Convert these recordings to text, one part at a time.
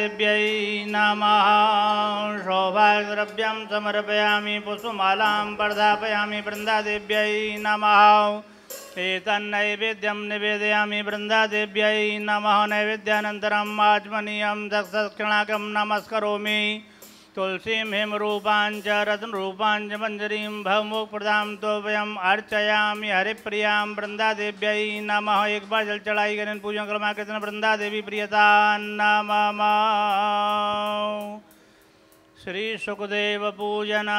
वृन्दादेव्यै नमः। सौभाग्यद्रव्यं समर्पयामि, पुष्पमालां वर्धापयामि वृन्दादेव्यै नमः। निवेदयामि वृन्दादेव्यै नमः। नैवेद्यानन्तरम् आजमनीय दक्षिणाक नमस्करोमि। तुलसीं हेमरूपाञ्च रत्नरूपाञ्च मञ्जरीं भवमुखप्रदां तो वयम् अर्चयामि हरिप्रियाँ वृन्दादेव्यै। नम। एक बार जल चढ़ाई करें, पूजन करमा कृष्ण वृंदा देवी प्रियता। नमः। श्री सुखदेव पूजना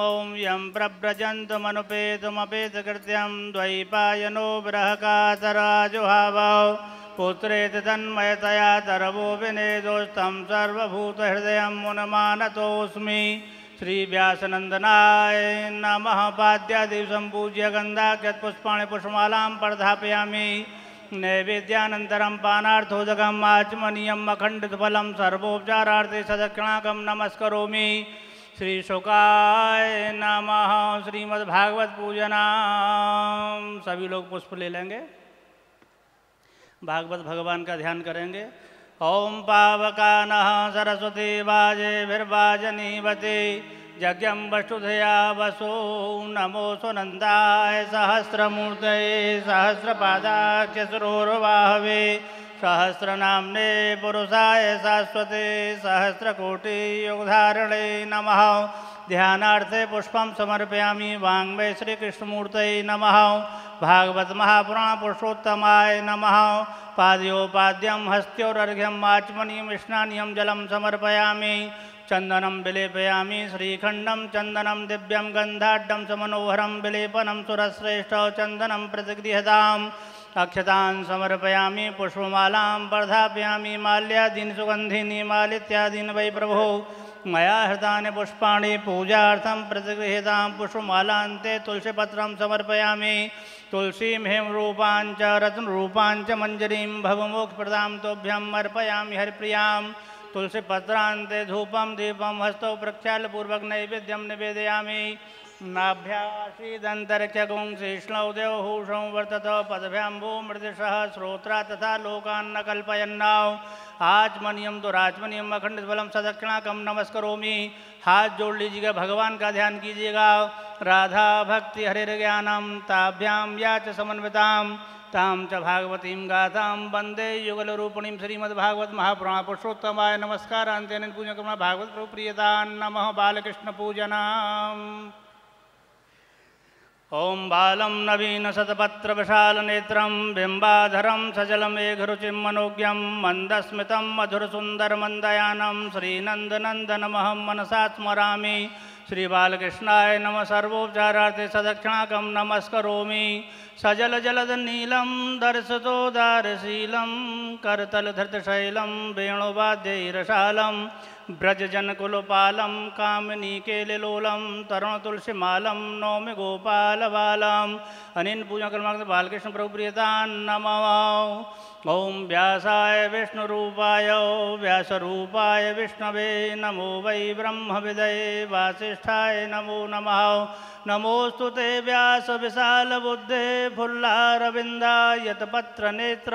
ॐ यं प्रव्रजन्तमनुपेतमपेतकृत्यं द्वैपायनो बृहकातराजुहावौ। पुत्रेति तन्मयतया तरवो विनेदोस्तं सर्वभूतहृदयं मुनमानतोऽस्मि। नमः। पाद्यादिवसं पूज्य गन्धाख्यत्पुष्पाणि पुष्पमालां प्रधापयामि। नैवेद्यानन्तरं पानार्थोदकम् आचमनीयम् अखण्डितफलं सर्वोपचारार्थे सदक्षिणाकं नमस्करोमि। श्रीशुकाय नमः। श्रीमद्भागवत पूजना सभी लोग पुष्प ले लेंगे। भागवत भगवान का ध्यान करेंगे। ओम पावकानः सरस्वती वाजे भिर्वाजनीवते। यज्ञं वसुधया वसो नमो सुनन्दाय सहस्रमूर्तये सहस्रपादाख्यसुरोर्वाहवे सहस्रनाम्ने पुरुषाय शाश्वते सहस्रकोटियुगधारणे नमः। ध्यानार्थे पुष्पं समर्पयामि वाङ्मय श्रीकृष्णमूर्तये नमः। भागवत महापुराण पुरुषोत्तमाय नमः। पाद्योपाद्यं हस्त्योरर्घ्यम् आचमनीयं स्नानीयं जलं समर्पयामि। चन्दनं विलेपयामि, श्रीखण्डं चन्दनं दिव्यं गन्धाढ्यं समनोहरं विलेपनं सुरश्रेष्ठ चन्दनं प्रतिगृहताम् अक्षतान् समर्पयामि, पुष्पमालां वर्धापयामि, माल्यादीन् सुगन्धिनी, मालित्यादीन् वै प्रभो। मया हृतानि पुष्पाणि पूजार्थं प्रतिगृहीतां पुष्पमालान्ते तुलसीपत्रं समर्पयामि। तुलसीं हेमरूपाञ्च रत्नरूपाञ्च मञ्जरीं भवमोक्षप्रदां तोभ्यम् अर्पयामि हरिप्रियाँ तुलसीपत्रान्ते धूपम दीपम हस्तौ प्रक्षालपूर्वक नैवेद्यम निवेदयामि। देवहूषं वर्तत पदभ्याम्बो श्रोत्रा तथा लोकान्न न कल्पयन्नाव। आचमनियम दुराचमनियम अखंड बलम सदक्षिणाकम नमस्करोमि। हाथ जोड़ लीजिएगा भगवान का ध्यान कीजिएगा। राधा भक्ति हरिर ज्ञानम ताभ्याम या च समन्विताम ताम च भागवतीं गाथां वंदे युगलरूपिणीं श्रीमद्भागवत महापुराण पुरुषोत्तमाय नमस्कार अंत्यन पूजन भागवत प्रियता नमः बालकृष्ण पूजनाम् ॐ बालं नवीनशतपत्रविशालनेत्रं बिम्बाधरं सजलमेघरुचिं मनोज्ञं मन्दस्मितं मधुरसुन्दरमन्दयानं श्रीनन्दनन्दनमहं मनसा स्मरामि। श्रीबालकृष्णाय नमः, सर्वोपचारार्थे सदक्षिणाकं नमस्करोमि। सजल जलदनीलं दर्शतोदारशीलं करतलधृतशैलं वेणुवाद्यैरशालं व्रजजनकुलपालं कामिनीकेलिलोलं, तरुणतुलसीमालं नौमि गोपालबालम् बालकृष्ण प्रभु प्रियतान् नमः। ॐ व्यासाय विष्णुरूपाय, व्यासरूपाय विष्णवे नमो वै ब्रह्म ब्रह्मविदये वासिष्ठाय नमो नमः। नमोऽस्तु ते व्यास व्यासविशालबुद्धे, फुल्लारविन्दायतपत्रनेत्र।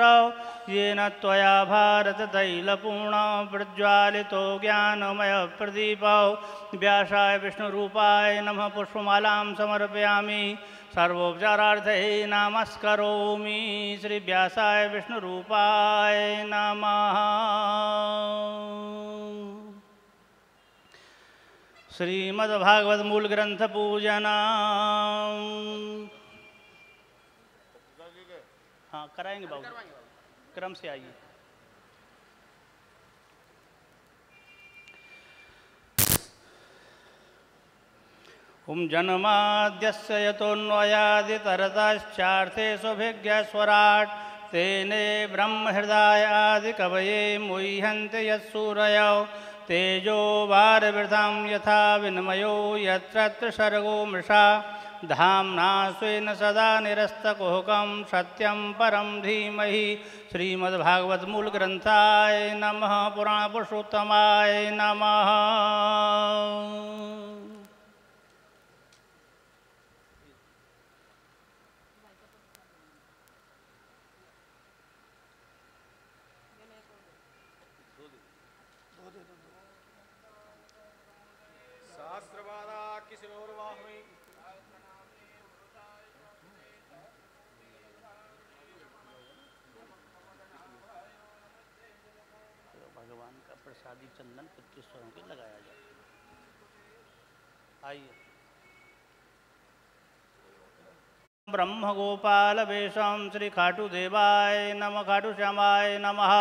येन त्वया भारततैलपूर्ण प्रज्वालितो ज्ञानमयप्रदीपौ व्यासाय विष्णुरूपाय नमः पुष्पमालां समर्पयामि। सर्वोपचारार्थे नमस्करोमि। श्रीव्यासाय विष्णुरूपाय नमः। श्रीमद्भागवत मूल ग्रंथ पूजना हाँ कराएँगे बाबू। क्रम से आइए। ओम जन्माद्यस्य यतोऽन्वयादितरतश्चार्थे सुभिज्ञस्वराट् तेने ब्रह्महृदायादिकवये मुह्यन्ति यत्सूरयौ, तेजो वारवृथां यथा विनिमयो यत्र सर्गो मृषा। धाम्ना स्वेन सदा निरस्तकुहकं सत्यं परं धीमहि श्रीमद्भागवतमूलग्रन्थाय नमः पुराणपुरुषोत्तमाय नमः प्रसादी चंदन पच्चीस स्वरों के लगाया जाए आइए। ब्रह्म गोपाल वेशम श्री खाटू देवाय नम खाटू श्यामाय नमः।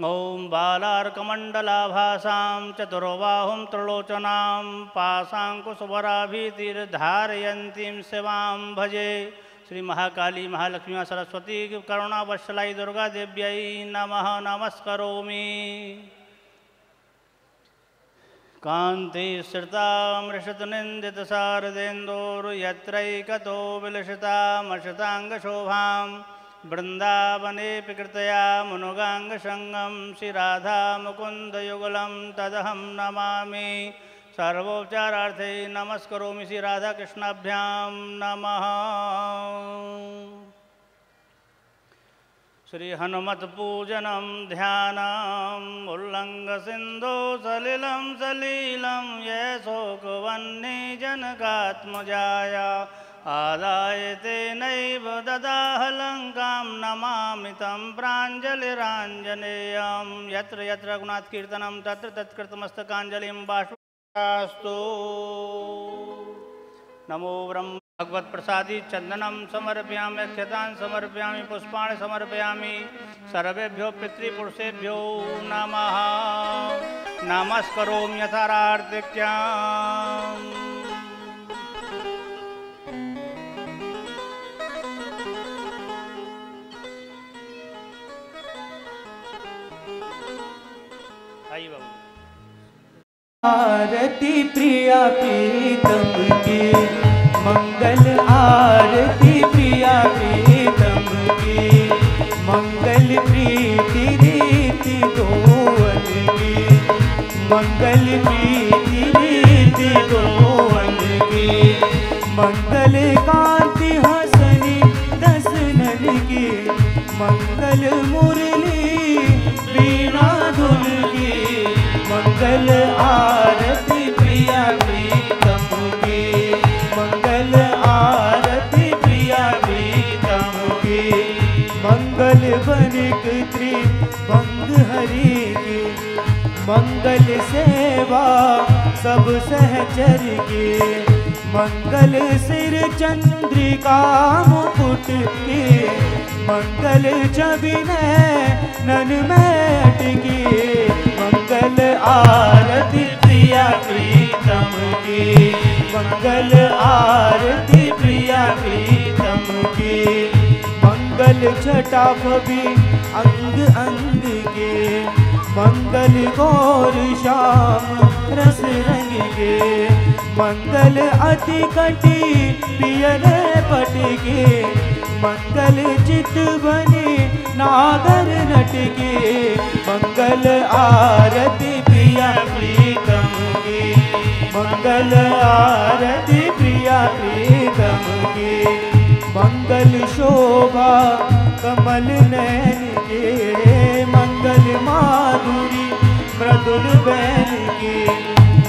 ॐ बालार्कमण्डलाभासां चतुर्बाहुं त्रिलोचनां पाशाङ्कुशवराभितिर्धारयन्तीं शिवां भजे श्री महाकाली महालक्ष्मी सरस्वती करुणावत्सलाई दुर्गा देव्यै नमः, नमस्करोमि। कान्तिश्रितामृषतनिन्दितशारदेन्दोर्यत्रैकतो विलसितामशताङ्गशोभाम् वृन्दावनेऽपि कृतया मुनुगाङ्गसङ्गं श्रीराधामुकुन्दयुगलं तदहं नमामि। सर्वोपचारार्थे नमस्करोमि श्रीराधाकृष्णाभ्यां नमः। श्रीहनुमत्पूजनं ध्यानम् उल्लङ्घसिन्धो सलिलं सलीलं यशोकवह्निजनकात्मजाय आदाय तेनैव ददाहलङ्कां नमामि तं प्राञ्जलिराञ्जनेयं। यत्र यत्र गुणात्कीर्तनं तत्र तत्कृतमस्तकाञ्जलिं बाष्पास्तु नमो ब्रह्म भगवत्प्रसादी चन्दनं समर्पयामि, अक्षतान् समर्पयामि, पुष्पाणि समर्पयामि, सर्वेभ्यो पितृपुरुषेभ्यो नमः। नमस्करोमि यथारार्तिक्याम् आरती प्रिया प्रीतम की मंगल आरती प्रिया प्रीतम की मंगल प्रीति रीति दोवन की मंगल प्रीति रीति दोवन मंगल कांति हसनी दसनन की मंगल मुरली बीणा धुन की मंगल आरती सेवा सब सहचर की मंगल सिर चंद्रिका मुकुट की। मंगल छबिन नन मैट की। मंगल आरती प्रिया प्रीतम की। मंगल आरती प्रिया प्रीतम के। मंगल छटा भी अंग अंग के। मंगल गौर श्याम, रस रंग के मंगल अति कटी पियर पट के मंगल चित बने नागर नट के मंगल आरती प्रिया प्रीतम की। मंगल आरती प्रिया प्रीतम की। मंगल शोभा कमल नैन के। मंगल माधुरी, मृदुल बैन के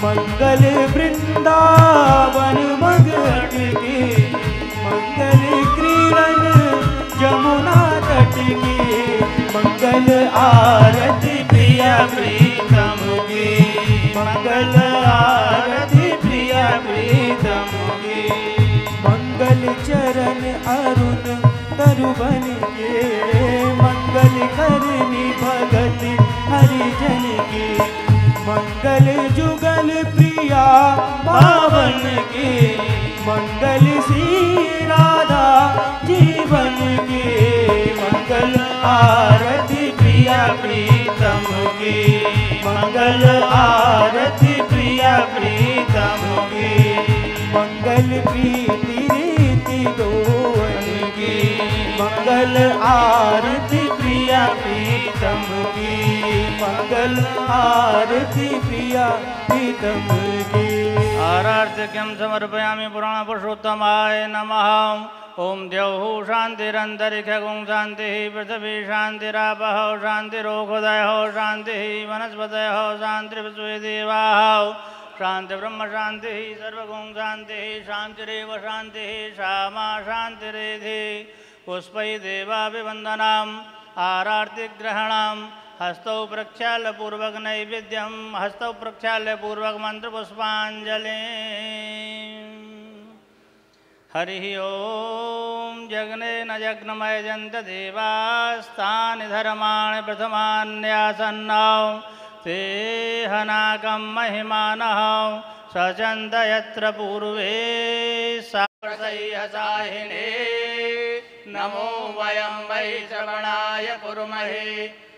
मंगल वृंदावन मगट के, मंगल क्रीड़न जमुना तट के, मंगल आरती प्रिया प्रीतम की, मंगल आरती प्रिया प्रीतम की, मंगल चरण अरुण तरुबन के, मंगल करनी भगत हरिजन के। मंगल जुगल प्रिया, पावन के। मंगल श्री राधा जीवन के। मंगल आरती प्रिया प्रीतम के। मंगल आरती प्रिया प्रीतम के। मंगल प्रीति रीति की। मंगल आरती प्रिया प्रीतम की मंगल आरती प्रिया प्रीतम की। आरार्तिक्यं समर्पयामि पुराणपुरुषोत्तमाय नमः। ॐ द्यौः शान्तिरन्तरिक्षगुं शान्तिः, पृथिवी शान्तिरापः शान्तिरोगोदयः शान्तिः वनस्पतयः, शान्तिर्विश्वे देवाः। शान्तिब्रह्मशान्तिः सर्वगुं शान्तिः, शान्तिरेव शान्तिः, श्यामा शान्तिरेधि। पुष्पै देवाभिवन्दनाम्। आरार्तिग्रहणाम् हस्तौ प्रक्षाल्य पूर्वक नैवेद्यम हस्तौ प्रक्षाल्य पूर्वक मंत्र पुष्पांजलि हरि ओम जग्ने न जग्नमयजन्त देवास्तानि धर्माणि प्रथमान्यासन्नौ ते हनाकं महिमानः सचन्द यत्र पूर्वे साहिने नमो वयं वै श्रवणाय कुर्महे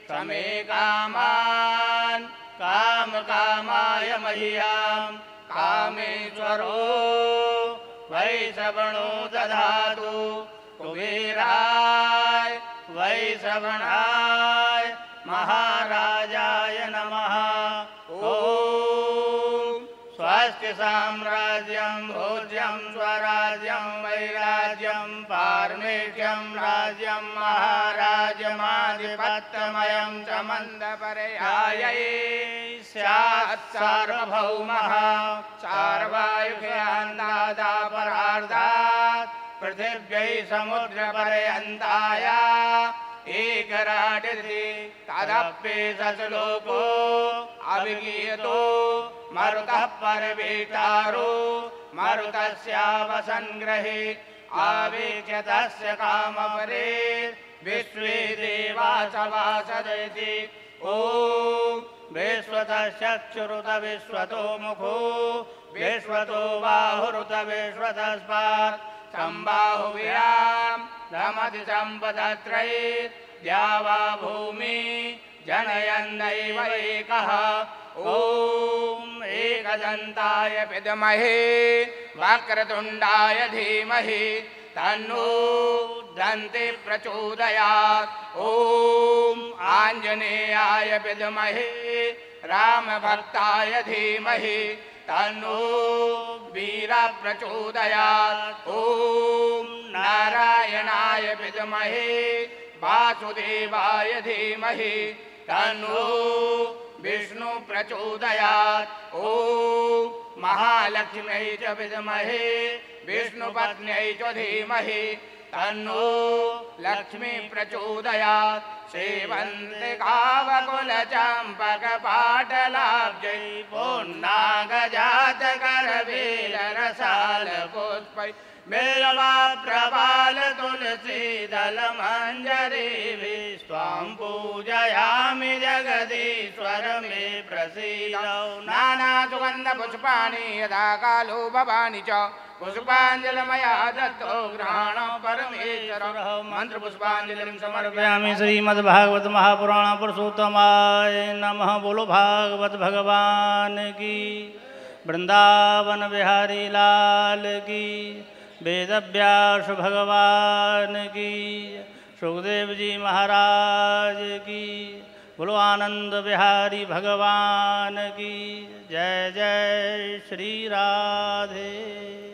समे कामान् कामकामाय मह्यां कामेश्वरो वै श्रवणो दधातु कुबेराय वै श्रवणाय महाराजाय नमः साम्राज्यं, भोज्यं, स्वराज्यं, वैराज्यं पारमेष्यं राज्यं, महाराजमाधिपत्यमयं च मन्दपर्यायै स्यात् सार्वभौमः। चार्वायुषयान्दादापरार्धात् पृथिव्यै समुद्रपर्यन्ताय एकराटति तदप्ये सश्लोको अभिगीयतो। मरुतः परवीटारो मरुतस्यावसङ्ग्रहे आवेक्ष्य तस्य कामपरे विश्वे वासदयति। ॐ विश्वतः चक्षुरुत विश्वतो मुखो, विश्वतो बाहुरुत विश्वतस्मात्। सम्बाहुव्यां रमति सम्पदत्रये द्यावा भूमि जनयन्नैव एकः। ॐ एकदन्ताय विद्महे वक्रतुण्डाय धीमहि, तन्नो दन्ति प्रचोदयात्। ॐ आञ्जनेयाय विद्महे रामभक्ताय धीमहि, तन्नो वीर प्रचोदयात्। ॐ नारायणाय विद्महे वासुदेवाय धीमहि, तन्नो विष्णु प्रचोदयात्। ॐ महालक्ष्म्यै च विद्महे विष्णुपत्न्यै च धीमहि। तन्नो लक्ष्मी प्रचोदयात्। सेवन्ते कावकुलचम्पकपाटलाब्जै पोन्नागजातकरवेलरसालपुष्पै मेलवा प्रबाल तुलसीदल मञ्जरी स्वां पूजयामि जगदीश्वर मे प्रसीदौ। नानासुगन्धपुष्पाणि यदा कालो भवानि च पुष्पाञ्जलमया दत्तो ग्रहण परमेश्वर। मन्त्रपुष्पाञ्जलिं समर्पयामि श्रीमद्भागवत महापुराण पुरुषोत्तमाय नमः बोलो भागवत भगवान की। वृंदावन बिहारी लाल की। वेद व्यास भगवान की। सुखदेव जी महाराज की। बोलो, आनंद बिहारी भगवान की। जय जय श्री राधे।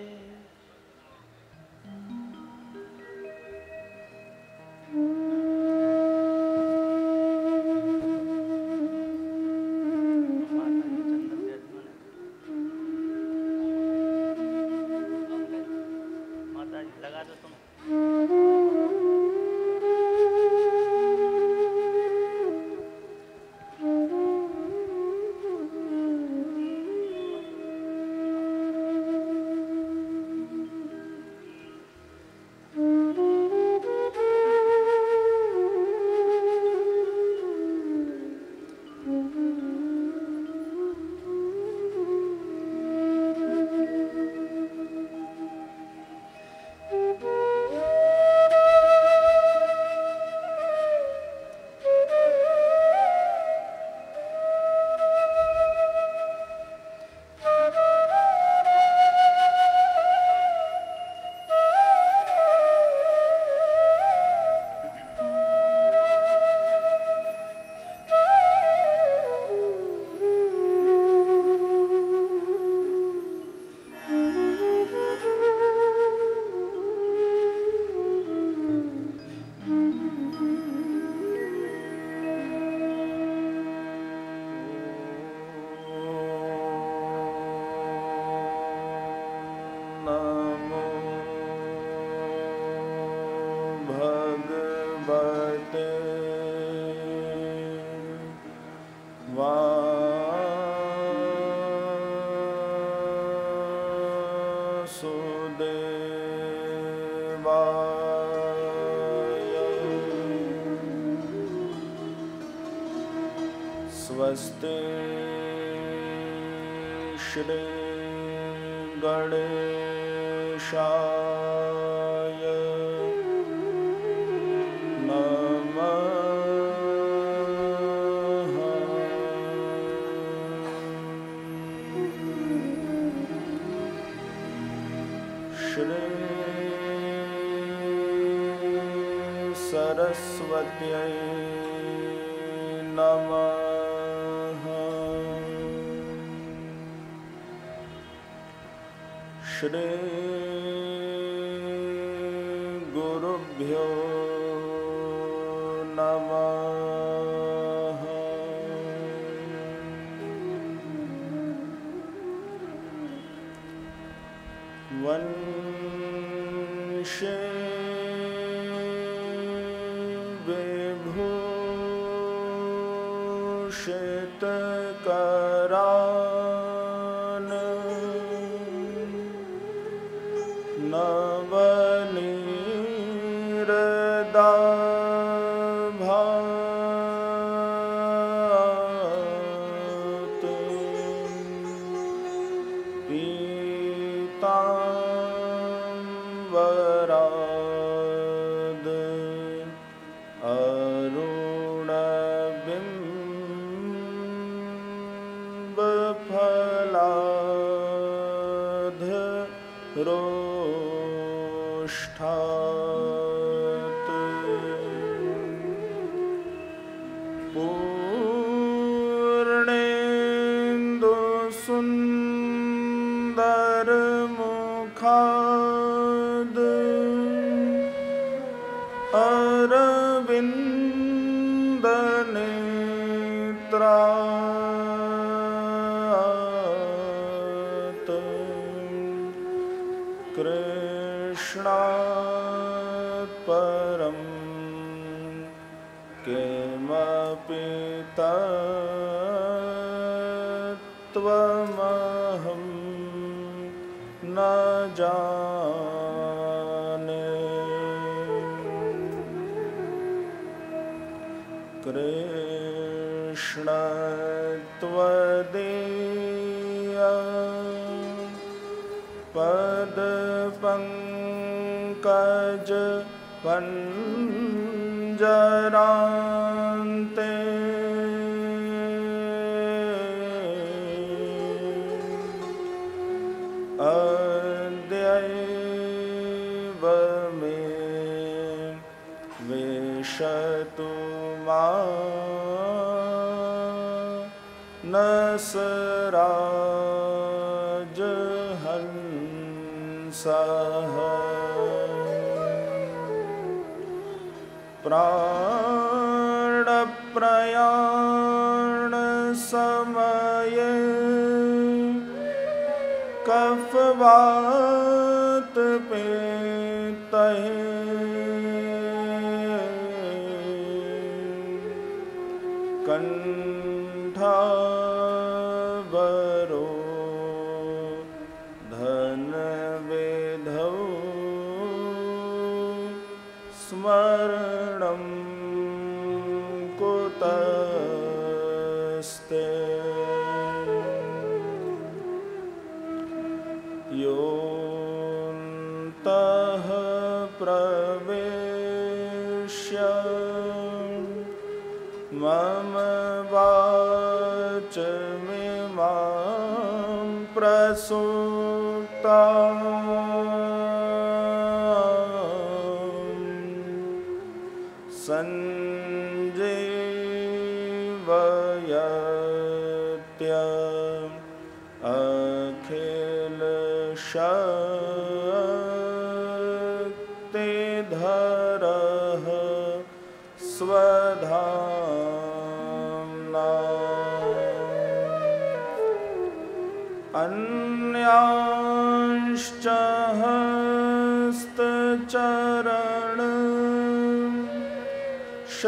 स्वस्ति श्री गणशा Blessed.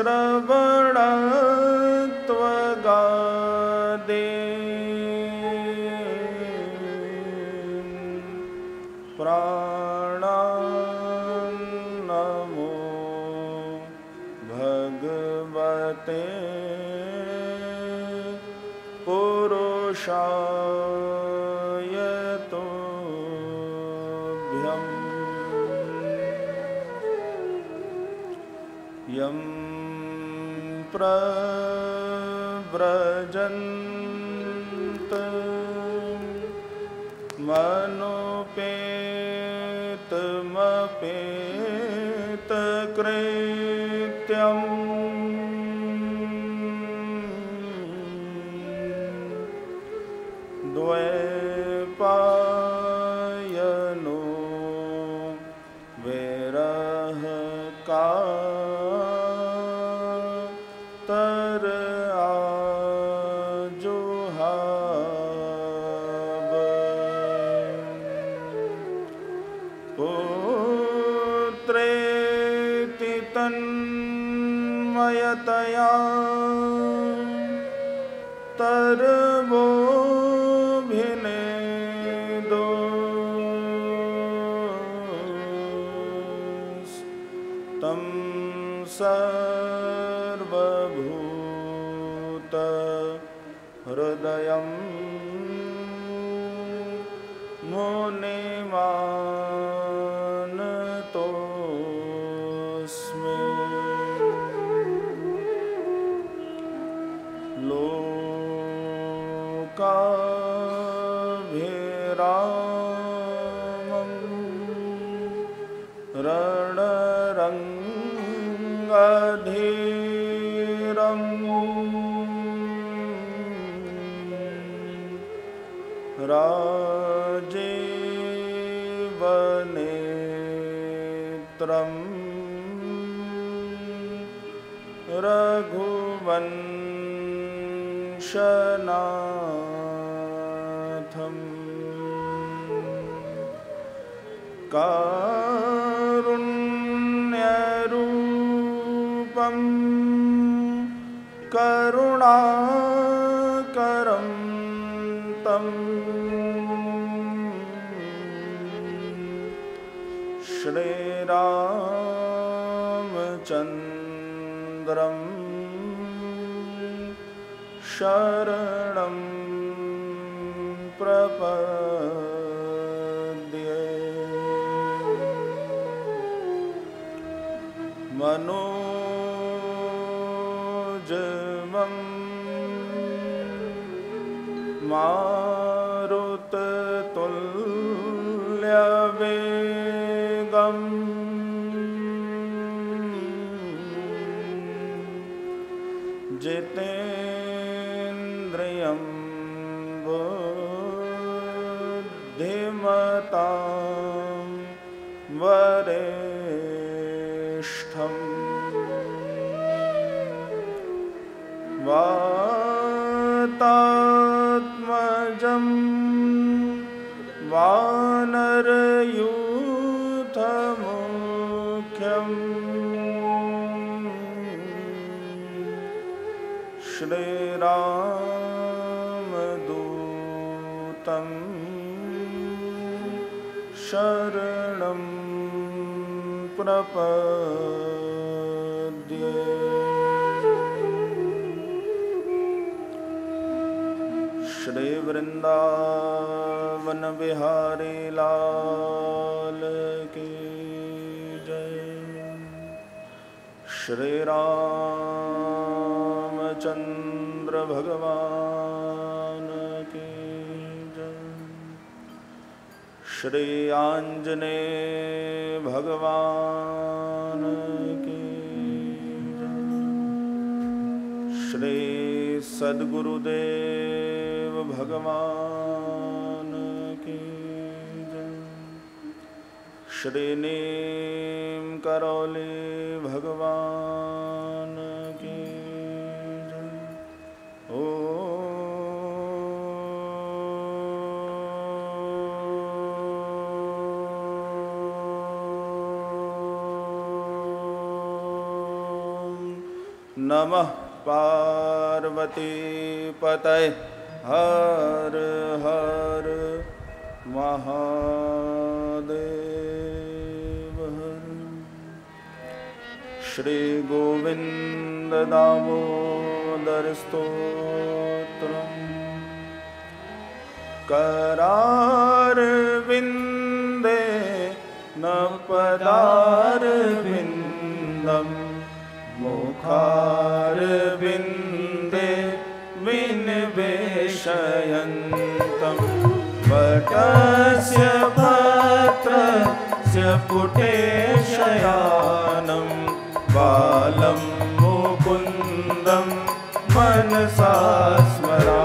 Sarva मनुपेतमपेतकृत्यम् द्वैपायनो शरणं प्रपद्ये वानरयूथमुख्यम् श्रीरामदूतं शरणं प्रपद्ये। श्री वृंदावन बिहारी लाल की जय। श्री रामचंद्र भगवान की जय। श्री आंजने भगवान की श्री सद्गुरुदेव भगवान श्री नीम करौली भगवान की ओ। नमः पार्वती पतय हर हर महादेव। श्रीगोविन्ददामोदरस्तोत्रम् करारविन्दे न परार्विन्दं मुखारविन्दे विन्दे विन्देशयन्तं पटस्य भद्रस्य पुटेशया बालं मुकुन्दं मनसा स्मरा।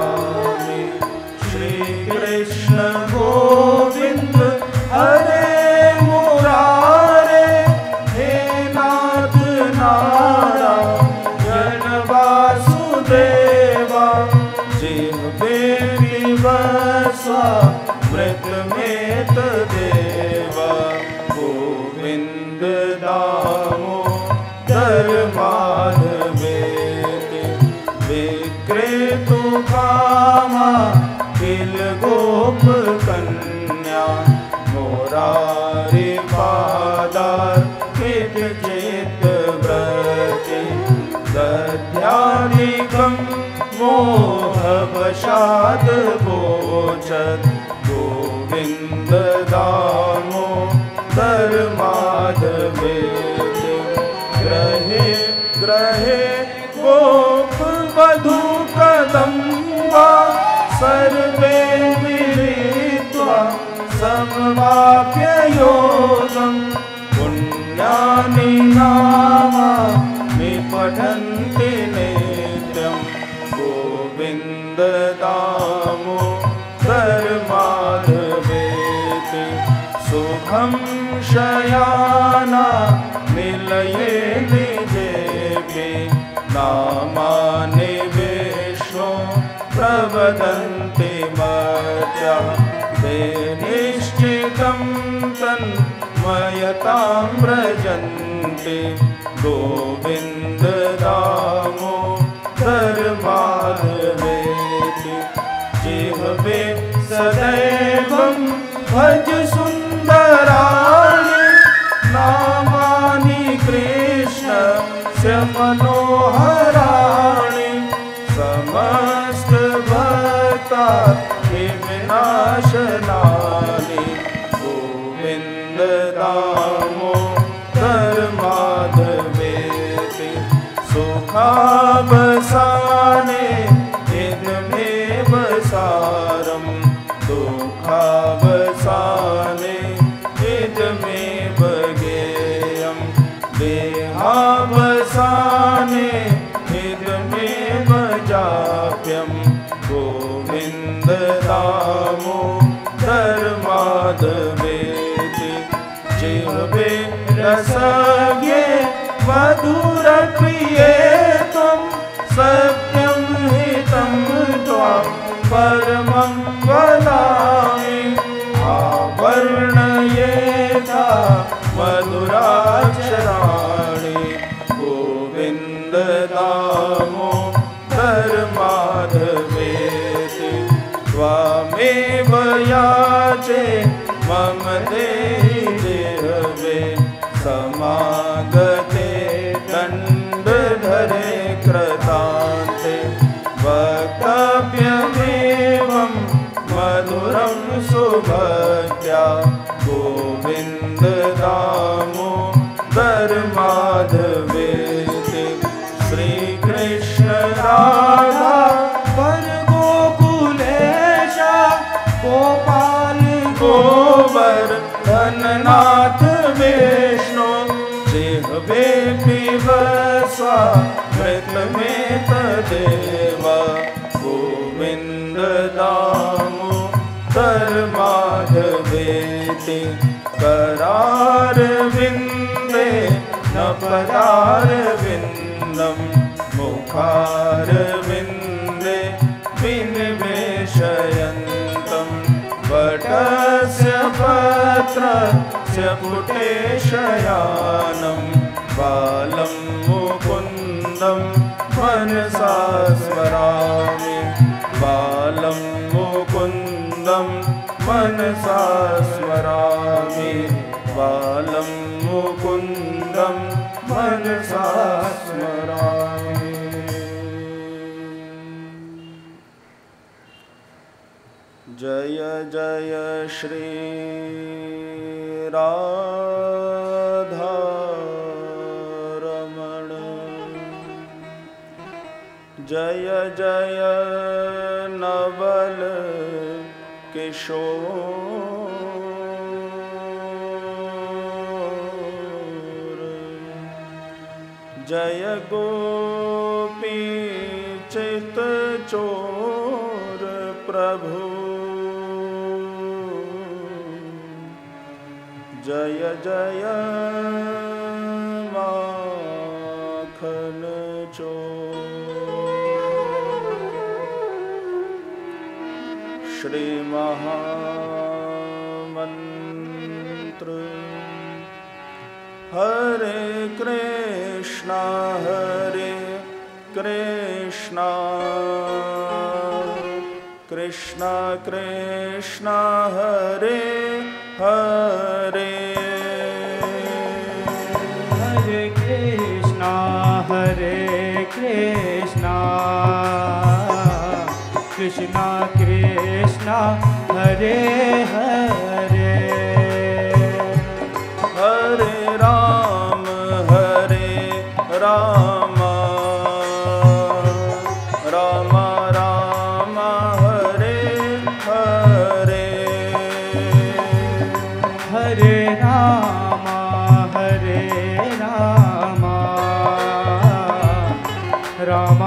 पदारविन्दं मुखारविन्दे विनिवेशयन्तं वटस्य पत्रस्य पुटे शयानं बालं मुकुन्दं मनसा स्मरामि बालं मुकुन्दं मनसा राम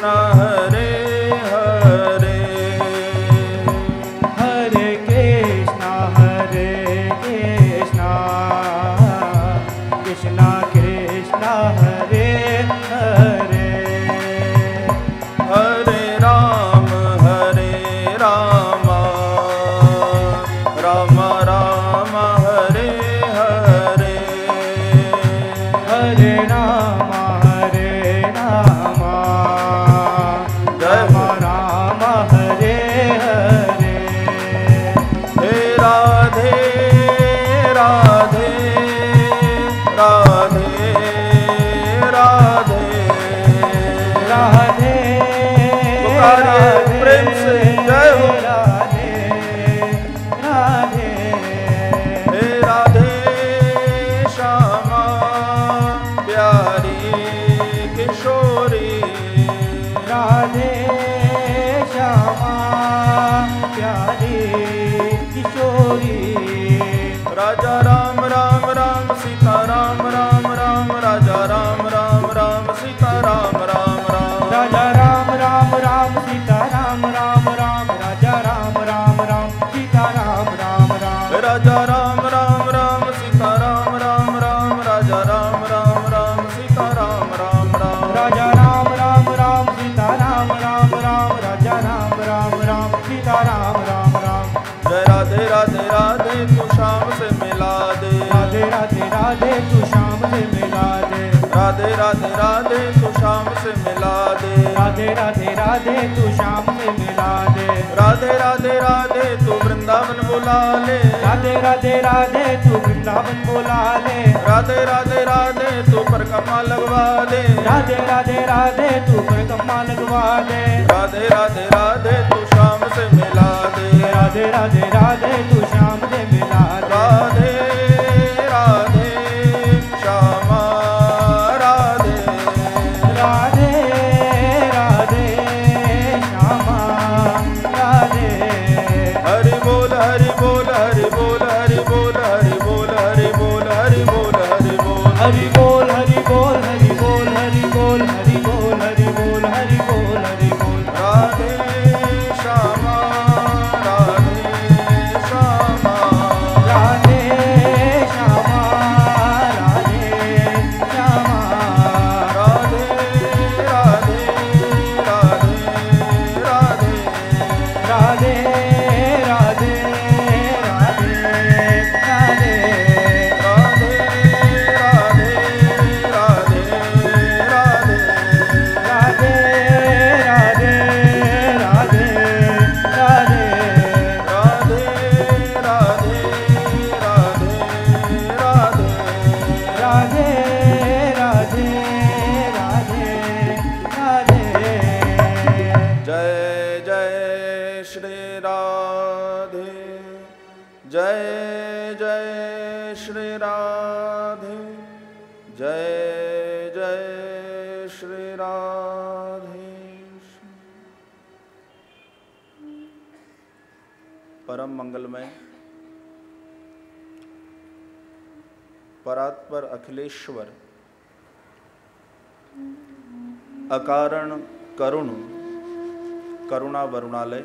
कृष्णा राधे राधे तू शाम से मिला दे राधे राधे राधे तू वृंदावन बुला ले राधे राधे राधे तू वृंदावन बोला ले राधे राधे राधे तू पर कमा लगवा दे राधे राधे राधे तू पर कम्मा लगवा दे राधे राधे राधे तू शाम से मिला दे राधे राधे राधे तू शाम अखिलेश्वर। अकारण करुण, करुणा वरुणालय।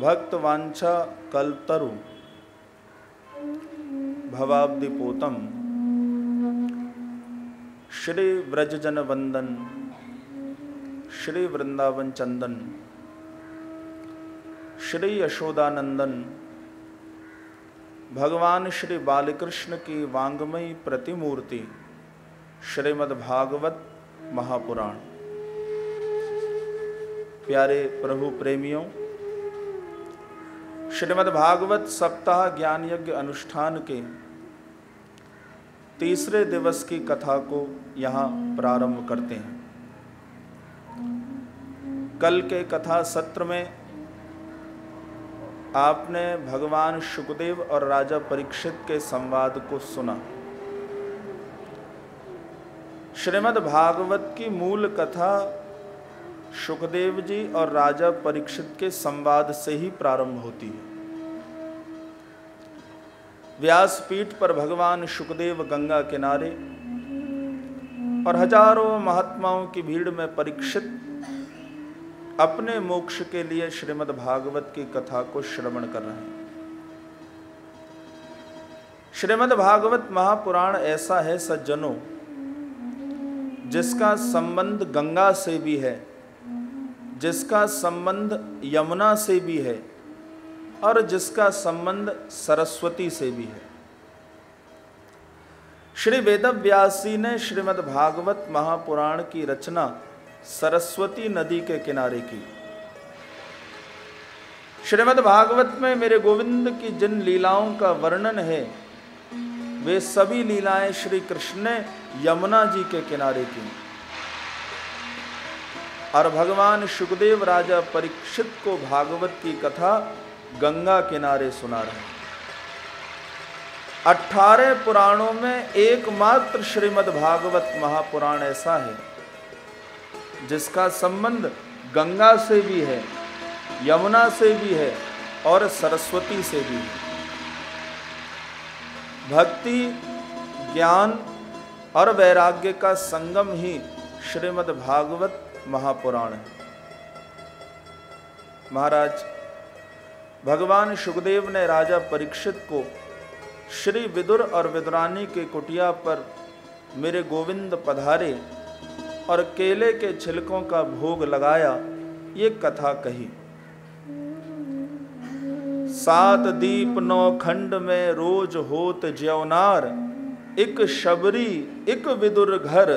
भक्त वांछा कल्तरु भवाब्दि पोतम। श्री व्रजजन वंदन। श्री वृंदावन चंदन। श्री यशोदानंदन। भगवान श्री बालकृष्ण की वांगमयी प्रतिमूर्ति, श्रीमद् भागवत महापुराण। प्यारे प्रभु प्रेमियों, श्रीमद् भागवत सप्ताह ज्ञान यज्ञ अनुष्ठान के तीसरे दिवस की कथा को यहाँ प्रारंभ करते हैं। कल के कथा सत्र में आपने भगवान सुखदेव और राजा परीक्षित के संवाद को सुना। श्रीमद् भागवत की मूल कथा सुखदेव जी और राजा परीक्षित के संवाद से ही प्रारंभ होती है। व्यासपीठ पर भगवान सुखदेव गंगा किनारे और हज़ारों महात्माओं की भीड़ में परीक्षित अपने मोक्ष के लिए श्रीमद् भागवत की कथा को श्रवण कर रहे हैं। श्रीमद् भागवत महापुराण ऐसा है, सज्जनों, जिसका संबंध गंगा से भी है, जिसका संबंध यमुना से भी है, और जिसका संबंध सरस्वती से भी है। श्री वेदव्यासी ने श्रीमद् भागवत महापुराण की रचना सरस्वती नदी के किनारे की। श्रीमद् भागवत में मेरे गोविंद की जिन लीलाओं का वर्णन है, वे सभी लीलाएँ श्री कृष्ण ने यमुना जी के किनारे की। और भगवान सुखदेव राजा परीक्षित को भागवत की कथा गंगा किनारे सुना रहे अठारह पुराणों में एकमात्र श्रीमद् भागवत महापुराण ऐसा है। जिसका संबंध गंगा से भी है, यमुना से भी है और सरस्वती से भी है। भक्ति, ज्ञान और वैराग्य का संगम ही श्रीमद् भागवत महापुराण है। महाराज, भगवान सुखदेव ने राजा परीक्षित को श्री विदुर और विदुरानी के कुटिया पर मेरे गोविंद पधारे और केले के छिलकों का भोग लगाया, ये कथा कही। सात दीप नौ खंड में रोज होत ज्यवनार एक शबरी, एक विदुर घर,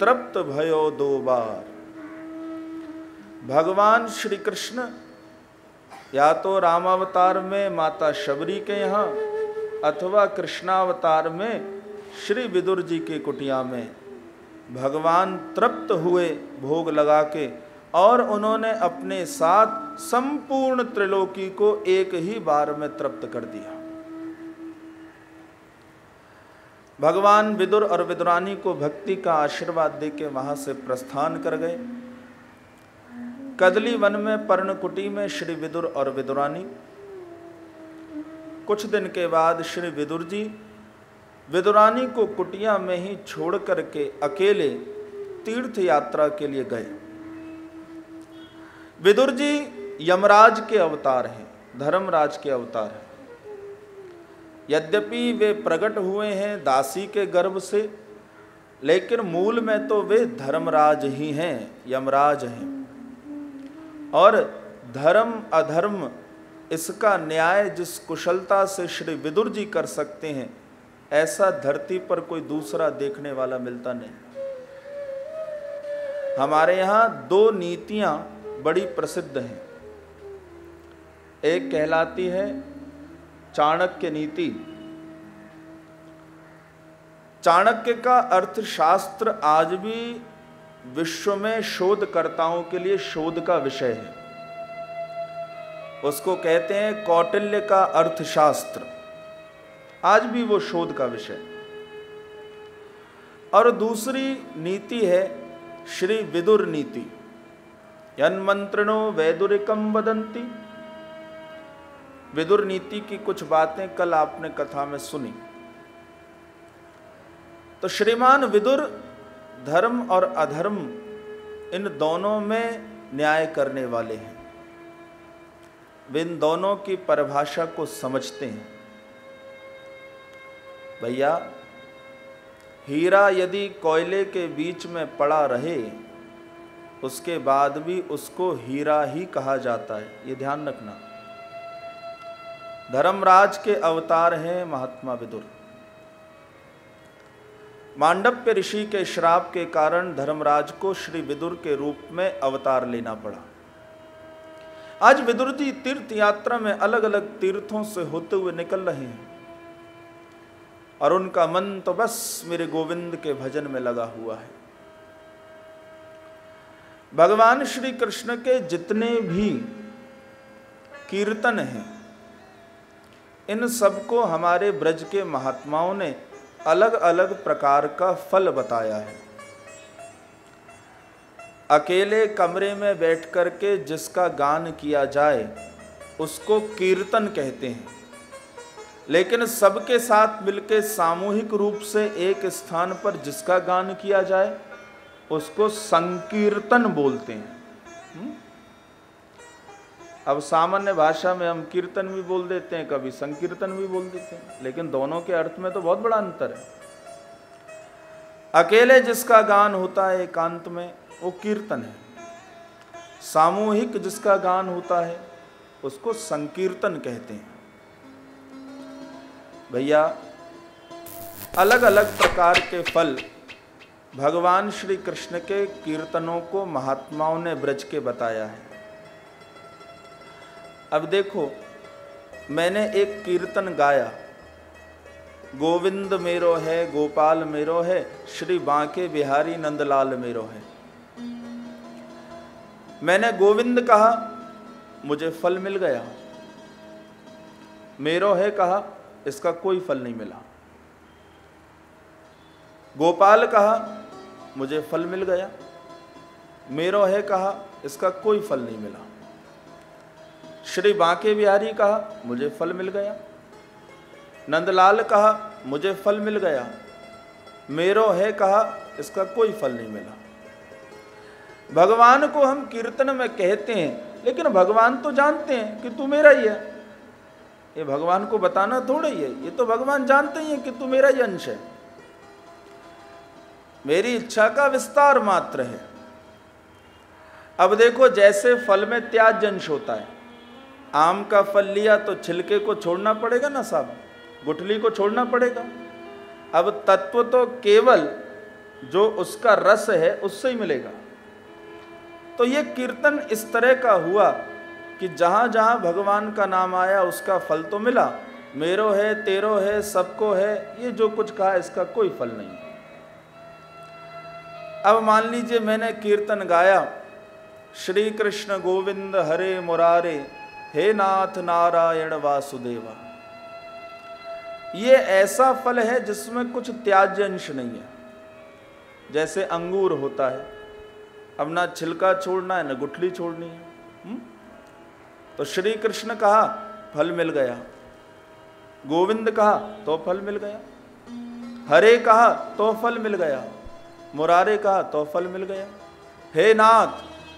तृप्त भयो दो बार। भगवान श्री कृष्ण, या तो रामावतार में माता शबरी के यहाँ, अथवा कृष्णावतार में श्री विदुर जी के कुटिया में। भगवान तृप्त हुए भोग लगा के और उन्होंने अपने साथ संपूर्ण त्रिलोकी को एक ही बार में तृप्त कर दिया। भगवान विदुर और विदुरानी को भक्ति का आशीर्वाद दे के वहाँ से प्रस्थान कर गए। कदली वन में, पर्णकुटी में श्री विदुर और विदुरानी। कुछ दिन के बाद श्री विदुर जी विदुरानी को कुटिया में ही छोड़ करके अकेले तीर्थ यात्रा के लिए गए। विदुर जी यमराज के अवतार हैं, धर्मराज के अवतार हैं। यद्यपि वे प्रकट हुए हैं दासी के गर्भ से, लेकिन मूल में तो वे धर्मराज ही हैं, यमराज हैं। और धर्म अधर्म, इसका न्याय जिस कुशलता से श्री विदुर जी कर सकते हैं ऐसा धरती पर कोई दूसरा देखने वाला मिलता नहीं। हमारे यहाँ दो नीतियाँ बड़ी प्रसिद्ध हैं। एक कहलाती है चाणक्य नीति। चाणक्य का अर्थशास्त्र आज भी विश्व में शोधकर्ताओं के लिए शोध का विषय है। उसको कहते हैं कौटिल्य का अर्थशास्त्र। आज भी वो शोध का विषय और दूसरी नीति है श्री विदुर नीति। यन्मंत्रणो वैदुरिकम वदंती विदुर नीति की कुछ बातें कल आपने कथा में सुनी। तो श्रीमान विदुर धर्म और अधर्म इन दोनों में न्याय करने वाले हैं। वे इन दोनों की परिभाषा को समझते हैं। भैया, हीरा यदि कोयले के बीच में पड़ा रहे, उसके बाद भी उसको हीरा ही कहा जाता है। ये ध्यान रखना। धर्मराज के अवतार हैं महात्मा विदुर। मांडव्य ऋषि के श्राप के कारण धर्मराज को श्री विदुर के रूप में अवतार लेना पड़ा। आज विदुर जी तीर्थ यात्रा में अलग अलग तीर्थों से होते हुए निकल रहे हैं। और उनका मन तो बस मेरे गोविंद के भजन में लगा हुआ है। भगवान श्री कृष्ण के जितने भी कीर्तन हैं, इन सबको हमारे ब्रज के महात्माओं ने अलग अलग प्रकार का फल बताया है। अकेले कमरे में बैठ कर के जिसका गान किया जाए, उसको कीर्तन कहते हैं। लेकिन सबके साथ मिलके सामूहिक रूप से एक स्थान पर जिसका गान किया जाए, उसको संकीर्तन बोलते हैं। हम्म? अब सामान्य भाषा में हम कीर्तन भी बोल देते हैं, कभी संकीर्तन भी बोल देते हैं, लेकिन दोनों के अर्थ में तो बहुत बड़ा अंतर है। अकेले जिसका गान होता है एकांत में, वो कीर्तन है। सामूहिक जिसका गान होता है, उसको संकीर्तन कहते हैं। भैया अलग अलग प्रकार के फल भगवान श्री कृष्ण के कीर्तनों को महात्माओं ने ब्रज के बताया है। अब देखो, मैंने एक कीर्तन गाया। गोविंद मेरो है, गोपाल मेरो है, श्री बांके बिहारी नंदलाल मेरो है। मैंने गोविंद कहा, मुझे फल मिल गया। मेरो है कहा इसका कोई फल नहीं मिला। गोपाल कहा, मुझे फल मिल गया। मेरो है कहा, इसका कोई फल नहीं मिला। श्री बांके बिहारी कहा, मुझे फल मिल गया। नंदलाल कहा, मुझे फल मिल गया। मेरो है कहा, इसका कोई फल नहीं मिला। भगवान को हम कीर्तन में कहते हैं, लेकिन भगवान तो जानते हैं कि तू मेरा ही है। ये भगवान को बताना थोड़ा ही है। ये तो भगवान जानते ही हैं कि तू मेरा ही अंश है। मेरी इच्छा का विस्तार मात्र है। अब देखो, जैसे फल में त्याज अंश होता है, आम का फल लिया तो छिलके को छोड़ना पड़ेगा ना साहब? गुठली को छोड़ना पड़ेगा। अब तत्व तो केवल जो उसका रस है, उससे ही मिलेगा। तो ये कीर्तन इस तरह का हुआ कि जहाँ जहाँ भगवान का नाम आया, उसका फल तो मिला। मेरो है, तेरो है, सबको है, ये जो कुछ कहा, इसका कोई फल नहीं। अब मान लीजिए मैंने कीर्तन गाया। श्री कृष्ण गोविंद हरे मुरारे, हे नाथ नारायण वासुदेवा। ये ऐसा फल है जिसमें कुछ त्याज्य अंश नहीं है। जैसे अंगूर होता है। अब ना छिलका छोड़ना है, ना गुठली छोड़नी है? तो श्री कृष्ण कहा, फल मिल गया। गोविंद कहा तो फल मिल गया। हरे कहा तो फल मिल गया। मुरारे कहा तो फल मिल गया। हे नाथ,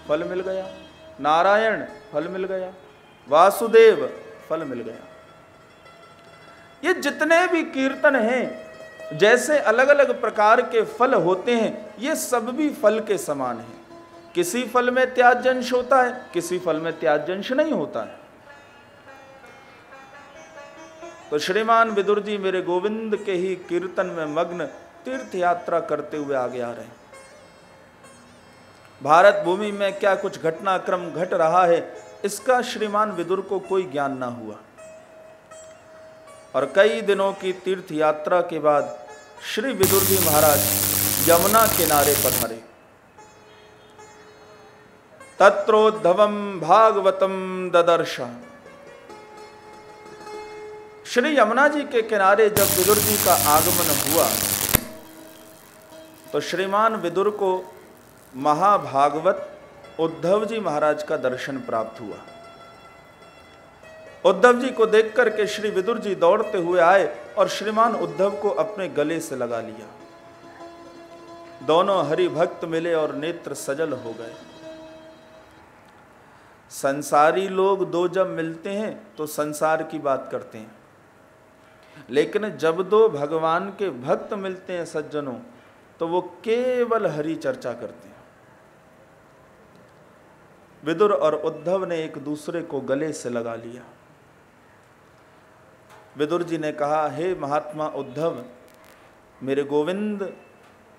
फल मिल गया। नारायण, फल मिल गया। वासुदेव, फल मिल गया। ये जितने भी कीर्तन हैं, जैसे अलग अलग प्रकार के फल होते हैं, ये सब भी फल के समान हैं। किसी फल में त्याजंश होता है, किसी फल में त्याजंश नहीं होता है। तो श्रीमान विदुर जी मेरे गोविंद के ही कीर्तन में मग्न तीर्थ यात्रा करते हुए आगे आ रहे हैं। भारत भूमि में क्या कुछ घटनाक्रम घट रहा है, इसका श्रीमान विदुर को कोई ज्ञान ना हुआ। और कई दिनों की तीर्थ यात्रा के बाद श्री विदुर जी महाराज यमुना किनारे पर पधारे तत्रोद्धवम भागवतम ददर्श। श्री यमुना जी के किनारे जब विदुर जी का आगमन हुआ तो श्रीमान विदुर को महाभागवत उद्धव जी महाराज का दर्शन प्राप्त हुआ। उद्धव जी को देख करके श्री विदुर जी दौड़ते हुए आए और श्रीमान उद्धव को अपने गले से लगा लिया। दोनों हरि भक्त मिले और नेत्र सजल हो गए। संसारी लोग दो जब मिलते हैं तो संसार की बात करते हैं। लेकिन जब दो भगवान के भक्त मिलते हैं सज्जनों तो वो केवल हरि चर्चा करते हैं। विदुर और उद्धव ने एक दूसरे को गले से लगा लिया। विदुर जी ने कहा, हे महात्मा उद्धव, मेरे गोविंद,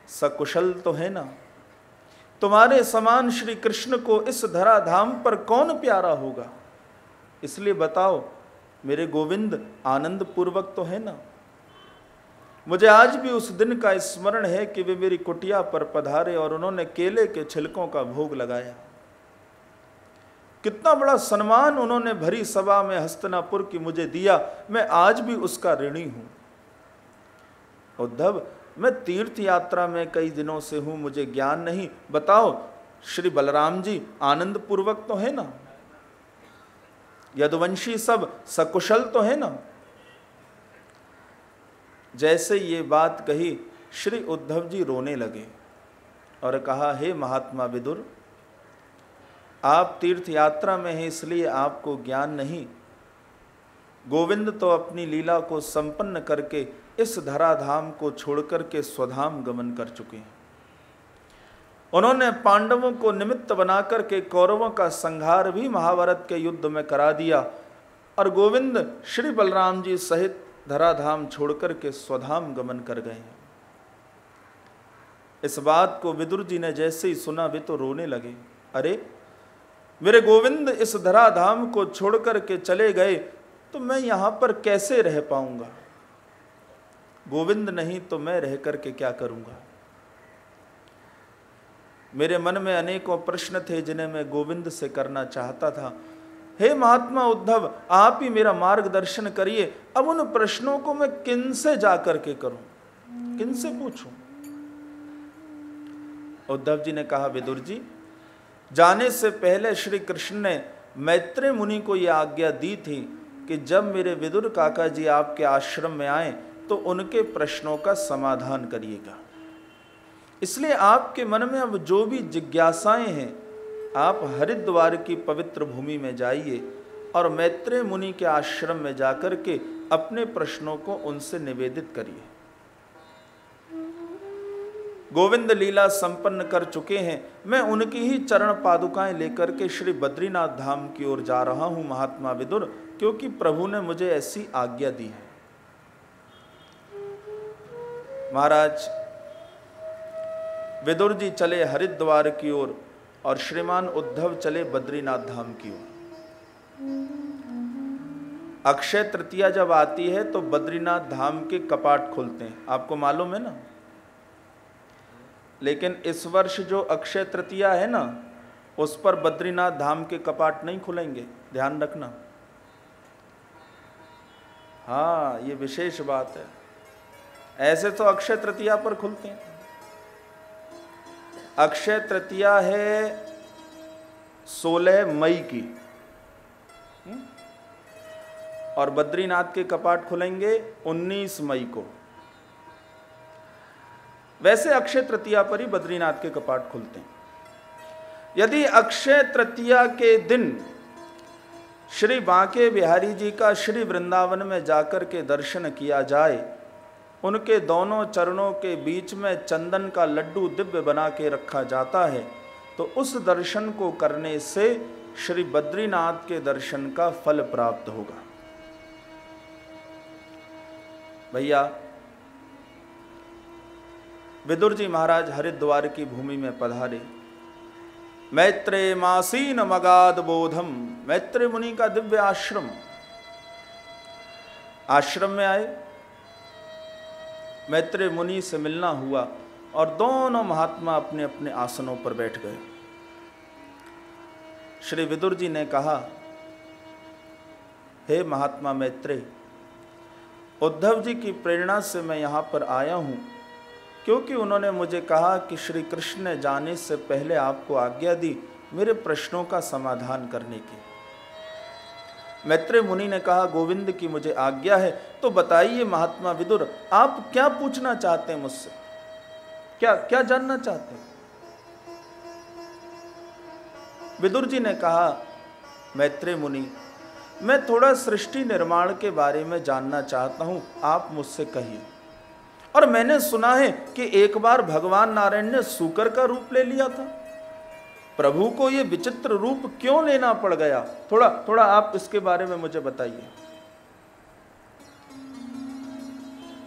सकुशल तो है ना? तुम्हारे समान श्री कृष्ण को इस धरा धाम पर कौन प्यारा होगा? इसलिए बताओ, मेरे गोविंद आनंद पूर्वक तो है ना? मुझे आज भी उस दिन का स्मरण है कि वे मेरी कुटिया पर पधारे और उन्होंने केले के छिलकों का भोग लगाया। कितना बड़ा सम्मान उन्होंने भरी सभा में हस्तनापुर की मुझे दिया। मैं आज भी उसका ऋणी हूँ। उद्धव मैं तीर्थ यात्रा में कई दिनों से हूँ, मुझे ज्ञान नहीं। बताओ, श्री बलराम जी आनंद पूर्वक तो है ना? यदुवंशी सब सकुशल तो है ना? जैसे ये बात कही, श्री उद्धव जी रोने लगे और कहा, हे महात्मा विदुर, आप तीर्थ यात्रा में हैं, इसलिए आपको ज्ञान नहीं। गोविंद तो अपनी लीला को संपन्न करके इस धराधाम को छोड़कर के स्वधाम गमन कर चुके हैं। उन्होंने पांडवों को निमित्त बनाकर के कौरवों का संहार भी महाभारत के युद्ध में करा दिया और गोविंद श्री बलराम जी सहित धराधाम छोड़कर के स्वधाम गमन कर गए हैं। इस बात को विदुर जी ने जैसे ही सुना वे तो रोने लगे। अरे, मेरे गोविंद इस धराधाम को छोड़कर के चले गए तो मैं यहाँ पर कैसे रह पाऊँगा? गोविंद नहीं तो मैं रह करके क्या करूँगा? मेरे मन में अनेकों प्रश्न थे जिन्हें मैं गोविंद से करना चाहता था। हे महात्मा उद्धव, आप ही मेरा मार्गदर्शन करिए। अब उन प्रश्नों को मैं किन से जाकर के करूँ? किन से पूछूँ? उद्धव जी ने कहा, विदुर जी, जाने से पहले श्री कृष्ण ने मैत्रेय मुनि को यह आज्ञा दी थी कि जब मेरे विदुर काका जी आपके आश्रम में आए तो उनके प्रश्नों का समाधान करिएगा। इसलिए आपके मन में अब जो भी जिज्ञासाएँ हैं, आप हरिद्वार की पवित्र भूमि में जाइए और मैत्रेय मुनि के आश्रम में जाकर के अपने प्रश्नों को उनसे निवेदित करिए। गोविंद लीला संपन्न कर चुके हैं। मैं उनकी ही चरण पादुकाएँ लेकर के श्री बद्रीनाथ धाम की ओर जा रहा हूँ, महात्मा विदुर, क्योंकि प्रभु ने मुझे ऐसी आज्ञा दी है। महाराज विदुर जी चले हरिद्वार की ओर और और श्रीमान उद्धव चले बद्रीनाथ धाम की ओर। अक्षय तृतीया जब आती है तो बद्रीनाथ धाम के कपाट खुलते हैं। आपको मालूम है ना? लेकिन इस वर्ष जो अक्षय तृतीया है ना, उस पर बद्रीनाथ धाम के कपाट नहीं खुलेंगे। ध्यान रखना। हाँ ये विशेष बात है। ऐसे तो अक्षय तृतीया पर खुलते हैं। अक्षय तृतीया है सोलह मई की। हम्म? और बद्रीनाथ के कपाट खुलेंगे 19 मई को। वैसे अक्षय तृतीया पर ही बद्रीनाथ के कपाट खुलते हैं। यदि अक्षय तृतीया के दिन श्री बांके बिहारी जी का श्री वृंदावन में जाकर के दर्शन किया जाए उनके दोनों चरणों के बीच में चंदन का लड्डू दिव्य बना के रखा जाता है। तो उस दर्शन को करने से श्री बद्रीनाथ के दर्शन का फल प्राप्त होगा। भैया, विदुर जी महाराज हरिद्वार की भूमि में पधारे। मैत्रे मासीन मगाद बोधम मैत्रे मुनि का दिव्य आश्रम। आश्रम में आए मैत्रेय मुनि से मिलना हुआ और दोनों महात्मा अपने अपने आसनों पर बैठ गए। श्री विदुर जी ने कहा, हे महात्मा मैत्रेय उद्धव जी की प्रेरणा से मैं यहाँ पर आया हूँ, क्योंकि उन्होंने मुझे कहा कि श्री कृष्ण ने जाने से पहले आपको आज्ञा दी मेरे प्रश्नों का समाधान करने की। मैत्रेय मुनि ने कहा, गोविंद की मुझे आज्ञा है तो बताइए महात्मा विदुर, आप क्या पूछना चाहते हैं मुझसे? क्या क्या जानना चाहते हैं? विदुर जी ने कहा, मैत्रेय मुनि, मैं थोड़ा सृष्टि निर्माण के बारे में जानना चाहता हूँ, आप मुझसे कहिए। और मैंने सुना है कि एक बार भगवान नारायण ने सुकर का रूप ले लिया था। प्रभु को ये विचित्र रूप क्यों लेना पड़ गया? थोड़ा थोड़ा आप इसके बारे में मुझे बताइए।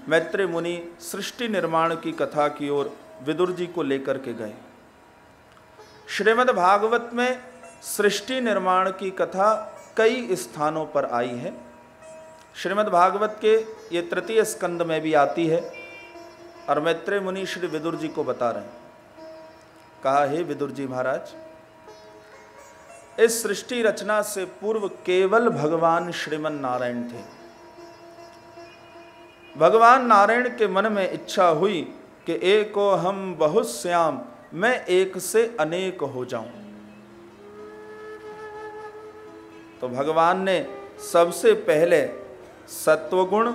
मैत्रे मुनि सृष्टि निर्माण की कथा की ओर विदुर जी को लेकर के गए। श्रीमद् भागवत में सृष्टि निर्माण की कथा कई स्थानों पर आई है। श्रीमद् भागवत के ये तृतीय स्कंद में भी आती है और मैत्रेय मुनि श्री विदुर जी को बता रहे हैं। कहा, हे विदुर जी महाराज, इस सृष्टि रचना से पूर्व केवल भगवान श्रीमन नारायण थे। भगवान नारायण के मन में इच्छा हुई कि एको हम बहुत श्याम, मैं एक से अनेक हो जाऊँ। तो भगवान ने सबसे पहले सत्वगुण,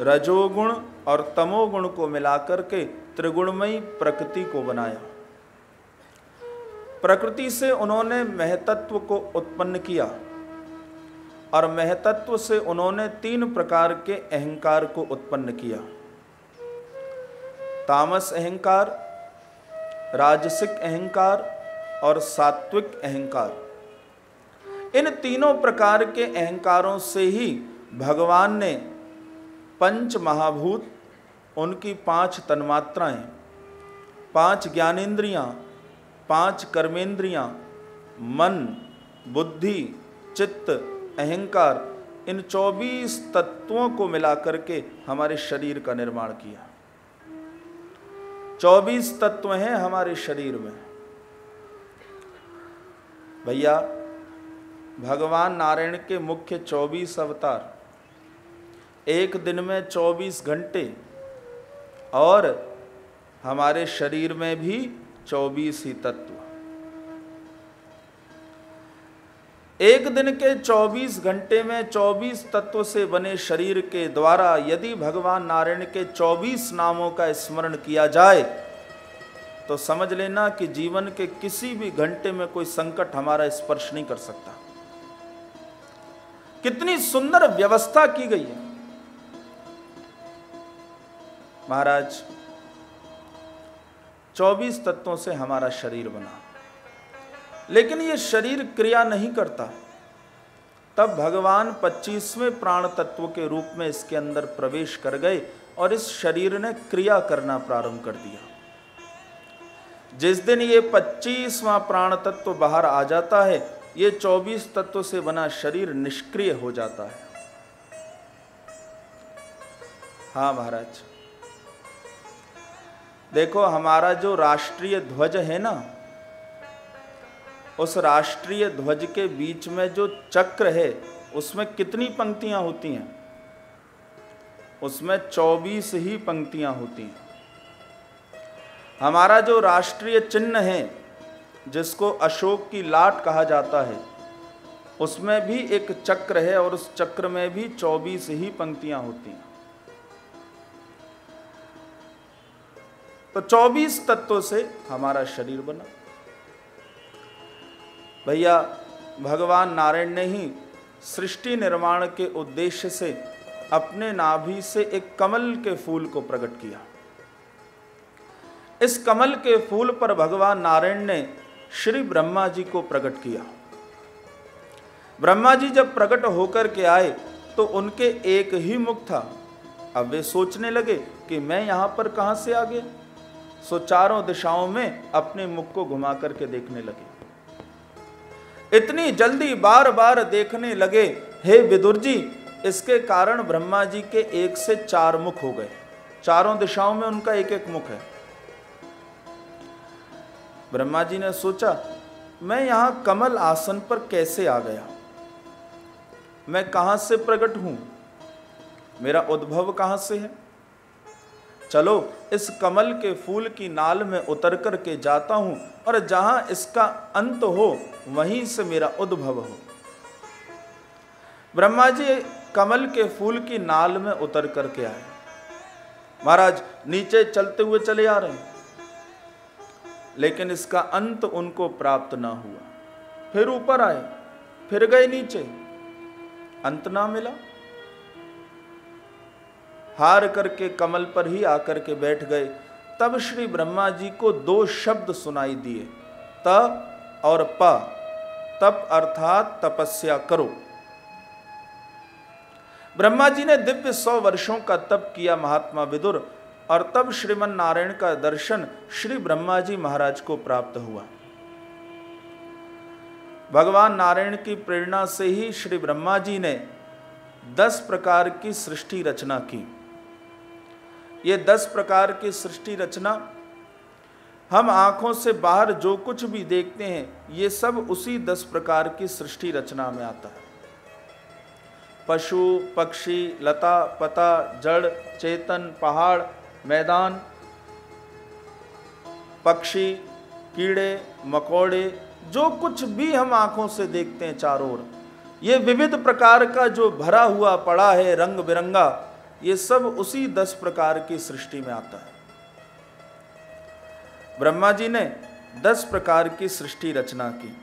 रजोगुण और तमोगुण को मिलाकर के त्रिगुणमयी प्रकृति को बनाया। प्रकृति से उन्होंने महतत्व को उत्पन्न किया और महतत्व से उन्होंने तीन प्रकार के अहंकार को उत्पन्न किया। तामस अहंकार, राजसिक अहंकार और सात्विक अहंकार। इन तीनों प्रकार के अहंकारों से ही भगवान ने पंच महाभूत, उनकी पाँच तन्मात्राएँ, पाँच ज्ञानेन्द्रियाँ पाँच कर्मेंद्रियाँ, मन, बुद्धि, चित्त, अहंकार, इन 24 तत्वों को मिलाकर के हमारे शरीर का निर्माण किया। 24 तत्व हैं हमारे शरीर में। भैया, भगवान नारायण के मुख्य 24 अवतार, एक दिन में 24 घंटे, और हमारे शरीर में भी 24 ही तत्व। एक दिन के 24 घंटे में 24 तत्व से बने शरीर के द्वारा यदि भगवान नारायण के 24 नामों का स्मरण किया जाए तो समझ लेना कि जीवन के किसी भी घंटे में कोई संकट हमारा स्पर्श नहीं कर सकता। कितनी सुंदर व्यवस्था की गई है। महाराज 24 तत्वों से हमारा शरीर बना। लेकिन ये शरीर क्रिया नहीं करता। तब भगवान 25वें प्राण तत्व के रूप में इसके अंदर प्रवेश कर गए और इस शरीर ने क्रिया करना प्रारंभ कर दिया। जिस दिन ये 25वां प्राण तत्व बाहर आ जाता है, ये 24 तत्व से बना शरीर निष्क्रिय हो जाता है। हाँ महाराज। देखो, हमारा जो राष्ट्रीय ध्वज है ना, उस राष्ट्रीय ध्वज के बीच में जो चक्र है, उसमें कितनी पंक्तियाँ होती हैं? उसमें 24 ही पंक्तियाँ होती हैं। हमारा जो राष्ट्रीय चिन्ह है, जिसको अशोक की लाट कहा जाता है, उसमें भी एक चक्र है और उस चक्र में भी 24 ही पंक्तियाँ होती हैं। तो 24 तत्वों से हमारा शरीर बना। भैया, भगवान नारायण ने ही सृष्टि निर्माण के उद्देश्य से अपने नाभि से एक कमल के फूल को प्रकट किया। इस कमल के फूल पर भगवान नारायण ने श्री ब्रह्मा जी को प्रकट किया। ब्रह्मा जी जब प्रकट होकर के आए तो उनके एक ही मुख था। अब वे सोचने लगे कि मैं यहाँ पर कहाँ से आ गया? सो चारों दिशाओं में अपने मुख को घुमा करके देखने लगे। इतनी जल्दी बार बार देखने लगे, हे विदुर जी इसके कारण ब्रह्मा जी के एक से चार मुख हो गए। चारों दिशाओं में उनका एक एक मुख है। ब्रह्मा जी ने सोचा, मैं यहाँ कमल आसन पर कैसे आ गया? मैं कहाँ से प्रकट हूँ? मेरा उद्भव कहाँ से है? चलो, इस कमल के फूल की नाल में उतर कर के जाता हूँ और जहाँ इसका अंत हो, वहीं से मेरा उद्भव हो। ब्रह्मा जी कमल के फूल की नाल में उतर करके आए। महाराज, नीचे चलते हुए चले आ रहे हैं, लेकिन इसका अंत उनको प्राप्त ना हुआ। फिर ऊपर आए, फिर गए नीचे, अंत ना मिला। हार करके कमल पर ही आकर के बैठ गए। तब श्री ब्रह्मा जी को दो शब्द सुनाई दिए। त और प। तप अर्थात तपस्या करो। ब्रह्मा जी ने दिव्य सौ वर्षों का तप किया महात्मा विदुर और तब श्रीमन नारायण का दर्शन श्री ब्रह्मा जी महाराज को प्राप्त हुआ। भगवान नारायण की प्रेरणा से ही श्री ब्रह्मा जी ने दस प्रकार की सृष्टि रचना की। ये दस प्रकार की सृष्टि रचना। हम आँखों से बाहर जो कुछ भी देखते हैं, ये सब उसी दस प्रकार की सृष्टि रचना में आता है। पशु, पक्षी, लता, पता, जड़, चेतन, पहाड़, मैदान, पक्षी, कीड़े, मकोड़े, जो कुछ भी हम आँखों से देखते हैं चारों ओर। ये विविध प्रकार का जो भरा हुआ पड़ा है रंग बिरंगा ये सब उसी दस प्रकार की सृष्टि में आता है। ब्रह्मा जी ने दस प्रकार की सृष्टि रचना की।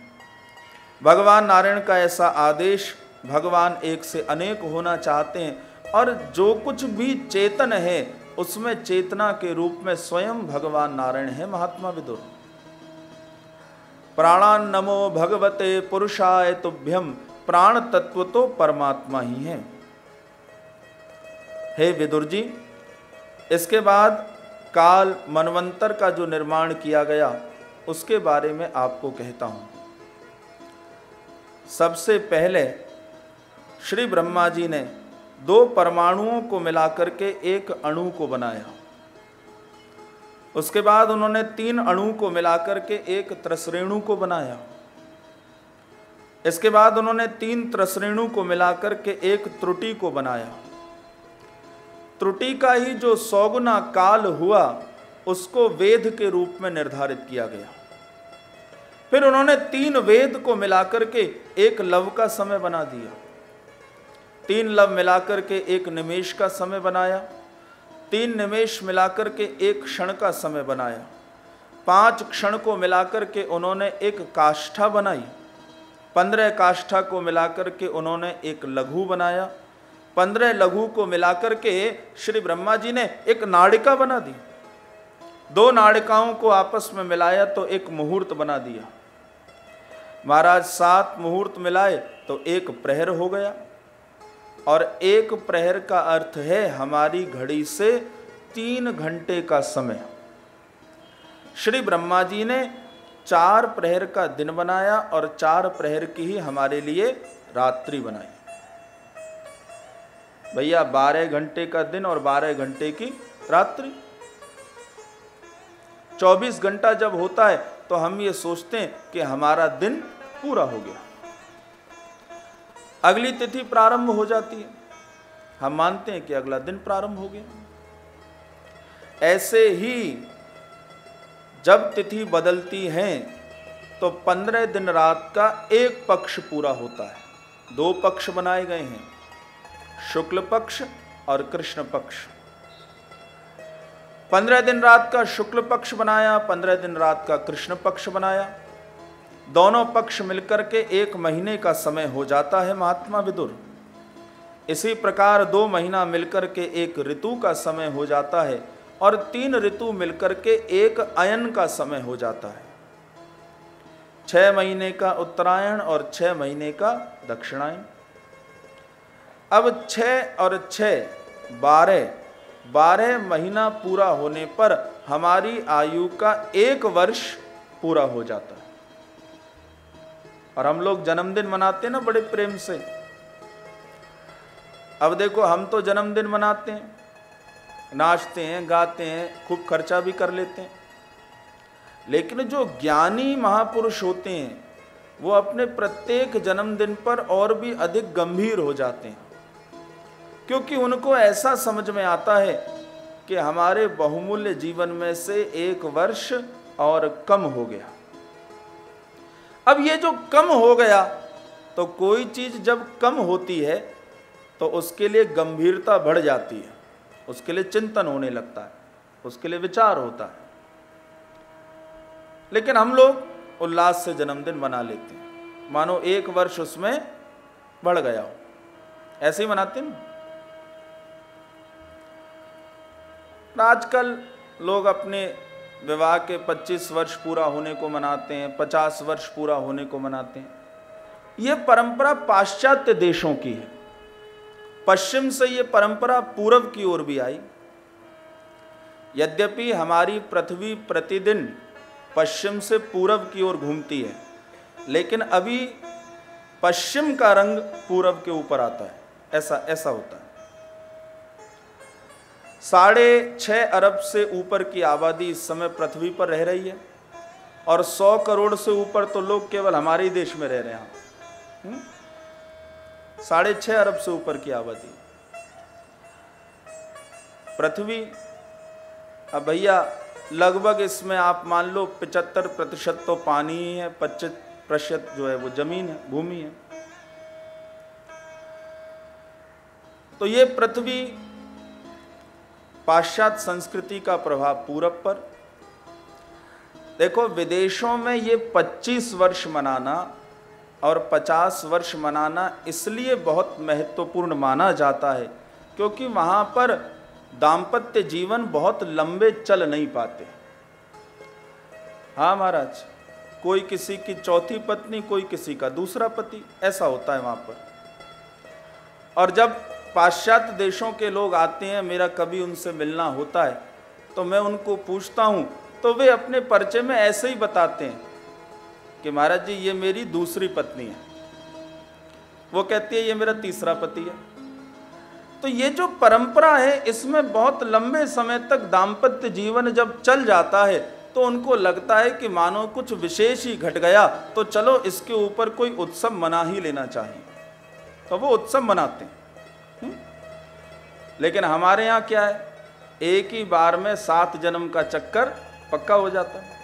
भगवान नारायण का ऐसा आदेश भगवान एक से अनेक होना चाहते हैं और जो कुछ भी चेतन है, उसमें चेतना के रूप में स्वयं भगवान नारायण है महात्मा विदुर। प्राणान नमो भगवते पुरुषाय तुभ्यम प्राण तत्व तो परमात्मा ही है। हे विदुर जी, इसके बाद काल मनवंतर का जो निर्माण किया गया, उसके बारे में आपको कहता हूँ। सबसे पहले श्री ब्रह्मा जी ने दो परमाणुओं को मिलाकर के एक अणु को बनाया। उसके बाद उन्होंने तीन अणु को मिलाकर के एक त्रसरेणु को बनाया। इसके बाद उन्होंने तीन त्रसरेणु को मिलाकर के एक त्रुटि को बनाया। त्रुटि का ही जो सौगुना काल हुआ, उसको वेद के रूप में निर्धारित किया गया। फिर उन्होंने तीन वेद को मिलाकर के एक लव का समय बना दिया। तीन लव मिलाकर के एक निमेश का समय बनाया। तीन निमेश मिलाकर के एक क्षण का समय बनाया। पाँच क्षण को मिलाकर के उन्होंने एक काष्ठा बनाई। पंद्रह काष्ठा को मिलाकर के उन्होंने एक लघु बनाया। पंद्रह लघु को मिलाकर के श्री ब्रह्मा जी ने एक नाड़िका बना दी। दो नाड़िकाओं को आपस में मिलाया तो एक मुहूर्त बना दिया। महाराज सात मुहूर्त मिलाए तो एक प्रहर हो गया। और एक प्रहर का अर्थ है हमारी घड़ी से तीन घंटे का समय। श्री ब्रह्मा जी ने चार प्रहर का दिन बनाया और चार प्रहर की ही हमारे लिए रात्रि बनाई। भैया, बारह घंटे का दिन और बारह घंटे की रात्रि। चौबीस घंटा जब होता है तो हम ये सोचते हैं कि हमारा दिन पूरा हो गया। अगली तिथि प्रारंभ हो जाती है। हम मानते हैं कि अगला दिन प्रारंभ हो गया। ऐसे ही जब तिथि बदलती है तो पंद्रह दिन रात का एक पक्ष पूरा होता है। दो पक्ष बनाए गए हैं। शुक्ल पक्ष और कृष्ण पक्ष पंद्रह दिन रात का शुक्ल पक्ष बनाया, पंद्रह दिन रात का कृष्ण पक्ष बनाया। दोनों पक्ष मिलकर के एक महीने का समय हो जाता है महात्मा विदुर। इसी प्रकार दो महीना मिलकर के एक ऋतु का समय हो जाता है और तीन ऋतु मिलकर के एक अयन का समय हो जाता है। छह महीने का उत्तरायण और छह महीने का दक्षिणायन। अब छह और छह, बारह बारह महीना पूरा होने पर हमारी आयु का एक वर्ष पूरा हो जाता है। और हम लोग जन्मदिन मनाते हैं ना बड़े प्रेम से। अब देखो, हम तो जन्मदिन मनाते हैं, नाचते हैं, गाते हैं, खूब खर्चा भी कर लेते हैं। लेकिन जो ज्ञानी महापुरुष होते हैं, वो अपने प्रत्येक जन्मदिन पर और भी अधिक गंभीर हो जाते हैं। क्योंकि उनको ऐसा समझ में आता है कि हमारे बहुमूल्य जीवन में से एक वर्ष और कम हो गया। अब ये जो कम हो गया तो कोई चीज़ जब कम होती है तो उसके लिए गंभीरता बढ़ जाती है। उसके लिए चिंतन होने लगता है। उसके लिए विचार होता है। लेकिन हम लोग उल्लास से जन्मदिन मना लेते हैं। मानो एक वर्ष उसमें बढ़ गया हो। ऐसे ही मनाते हैं आजकल लोग अपने विवाह के 25 वर्ष पूरा होने को मनाते हैं 50 वर्ष पूरा होने को मनाते हैं। ये परंपरा पाश्चात्य देशों की है। पश्चिम से ये परंपरा पूर्व की ओर भी आई। यद्यपि हमारी पृथ्वी प्रतिदिन पश्चिम से पूर्व की ओर घूमती है, लेकिन अभी पश्चिम का रंग पूर्व के ऊपर आता है। ऐसा ऐसा होता है। साढ़े छः अरब से ऊपर की आबादी इस समय पृथ्वी पर रह रही है और सौ करोड़ से ऊपर तो लोग केवल हमारे ही देश में रह रहे हैं। हम्म? साढ़े छः अरब से ऊपर की आबादी। पृथ्वी, अब भैया, लगभग इसमें आप मान लो पिचहत्तर प्रतिशत तो पानी ही है, पच्चीस प्रतिशत जो है वो ज़मीन है, भूमि है। तो ये पृथ्वी पाश्चात्य संस्कृति का प्रभाव पूरब पर। देखो, विदेशों में ये 25 वर्ष मनाना और 50 वर्ष मनाना इसलिए बहुत महत्वपूर्ण माना जाता है, क्योंकि वहाँ पर दाम्पत्य जीवन बहुत लंबे चल नहीं पाते। हाँ महाराज, कोई किसी की चौथी पत्नी, कोई किसी का दूसरा पति, ऐसा होता है वहाँ पर। और जब पाश्चात्य देशों के लोग आते हैं, मेरा कभी उनसे मिलना होता है तो मैं उनको पूछता हूँ तो वे अपने परिचय में ऐसे ही बताते हैं कि महाराज जी, ये मेरी दूसरी पत्नी है। वो कहती है, ये मेरा तीसरा पति है। तो ये जो परंपरा है, इसमें बहुत लंबे समय तक दाम्पत्य जीवन जब चल जाता है तो उनको लगता है कि मानो कुछ विशेष ही घट गया तो चलो इसके ऊपर कोई उत्सव मना ही लेना चाहिए तो वो उत्सव मनाते हैं? लेकिन हमारे यहाँ क्या है? एक ही बार में सात जन्म का चक्कर पक्का हो जाता है।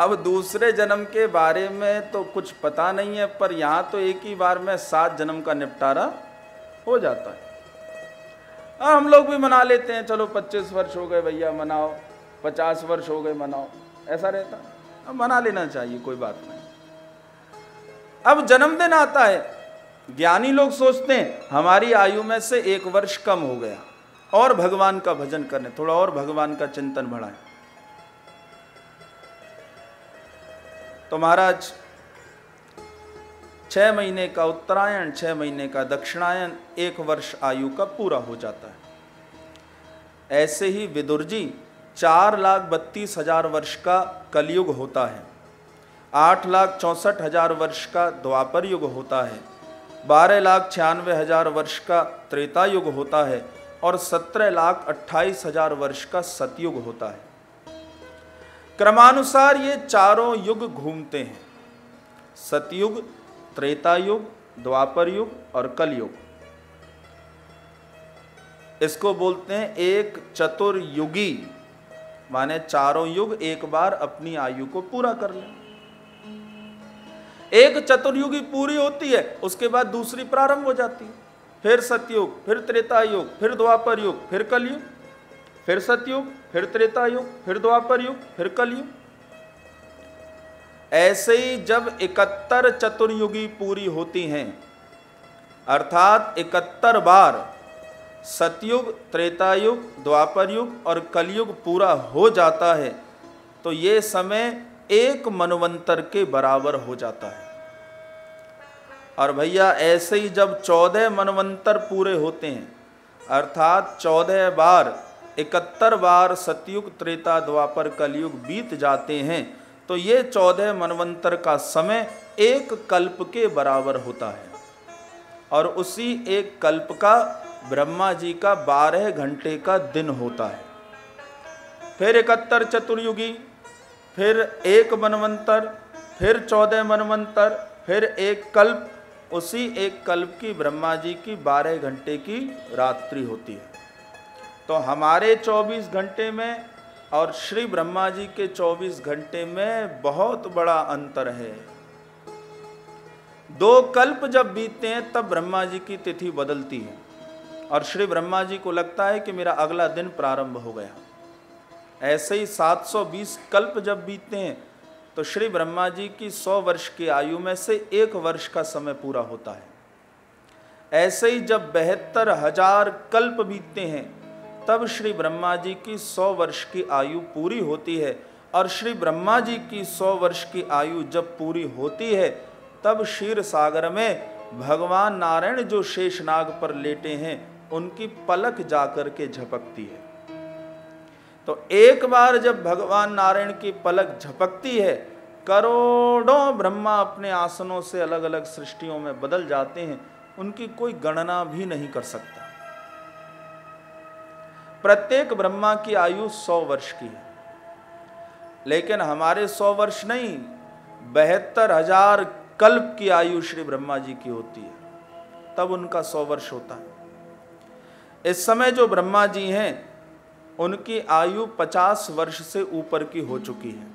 अब दूसरे जन्म के बारे में तो कुछ पता नहीं है, पर यहाँ तो एक ही बार में सात जन्म का निपटारा हो जाता है। और हम लोग भी मना लेते हैं, चलो पच्चीस वर्ष हो गए भैया, मनाओ। पचास वर्ष हो गए, मनाओ। ऐसा रहता अब मना लेना चाहिए, कोई बात नहीं। अब जन्मदिन आता है ज्ञानी लोग सोचते हैं, हमारी आयु में से एक वर्ष कम हो गया, और भगवान का भजन करने, थोड़ा और भगवान का चिंतन बढ़ाए। तो महाराज, छह महीने का उत्तरायण, छह महीने का दक्षिणायन, एक वर्ष आयु का पूरा हो जाता है। ऐसे ही विदुर जी, चार लाख बत्तीस हज़ार वर्ष का कलयुग होता है, आठ लाख चौंसठ हज़ार वर्ष का द्वापर युग होता है बारह लाख छियानवे हज़ार वर्ष का त्रेता युग होता है और सत्रह लाख अट्ठाईस हज़ार वर्ष का सतयुग होता है। क्रमानुसार ये चारों युग घूमते हैं। सतयुग त्रेता युग द्वापर युग और कलयुग। इसको बोलते हैं एक चतुर्युगी, माने चारों युग एक बार अपनी आयु को पूरा कर लें। एक चतुर्युगी पूरी होती है, उसके बाद दूसरी प्रारंभ हो जाती है। फिर सतयुग, फिर त्रेता युग फिर द्वापर युग फिर कलयुग, फिर सतयुग, फिर त्रेता युग फिर द्वापर युग फिर कलयुग। ऐसे ही जब इकहत्तर चतुर्युगी पूरी होती हैं, अर्थात इकहत्तर बार सतयुग त्रेता युग द्वापर युग और कलयुग पूरा हो जाता है तो ये समय एक मनवंतर के बराबर हो जाता है। और भैया, ऐसे ही जब चौदह मनवंतर पूरे होते हैं, अर्थात चौदह बार, इकहत्तर बार सतयुग, त्रेता, द्वापर, कलयुग बीत जाते हैं तो ये चौदह मनवंतर का समय एक कल्प के बराबर होता है। और उसी एक कल्प का, ब्रह्मा जी का बारह घंटे का दिन होता है। फिर इकहत्तर चतुर्युगी फिर एक मनवंतर, फिर चौदह मनवंतर, फिर एक कल्प। उसी एक कल्प की ब्रह्मा जी की बारह घंटे की रात्रि होती है। तो हमारे 24 घंटे में और श्री ब्रह्मा जी के 24 घंटे में बहुत बड़ा अंतर है। दो कल्प जब बीतते हैं, तब ब्रह्मा जी की तिथि बदलती है। और श्री ब्रह्मा जी को लगता है कि मेरा अगला दिन प्रारंभ हो गया। ऐसे ही 720 कल्प जब बीतते हैं तो श्री ब्रह्मा जी की 100 वर्ष की आयु में से एक वर्ष का समय पूरा होता है। ऐसे ही जब बहत्तर हज़ार कल्प बीतते हैं, तब श्री ब्रह्मा जी की सौ वर्ष की आयु पूरी होती है और श्री ब्रह्मा जी की सौ वर्ष की आयु जब पूरी होती है, तब क्षीर सागर में भगवान नारायण जो शेषनाग पर लेटे हैं, उनकी पलक जाकर के झपकती है। तो एक बार जब भगवान नारायण की पलक झपकती है, करोड़ों ब्रह्मा अपने आसनों से अलग अलग सृष्टियों में बदल जाते हैं, उनकी कोई गणना भी नहीं कर सकता। प्रत्येक ब्रह्मा की आयु सौ वर्ष की है। लेकिन हमारे सौ वर्ष नहीं, बहत्तर हज़ार कल्प की आयु श्री ब्रह्मा जी की होती है। तब उनका सौ वर्ष होता है। इस समय जो ब्रह्मा जी हैं उनकी आयु पचास वर्ष से ऊपर की हो चुकी है।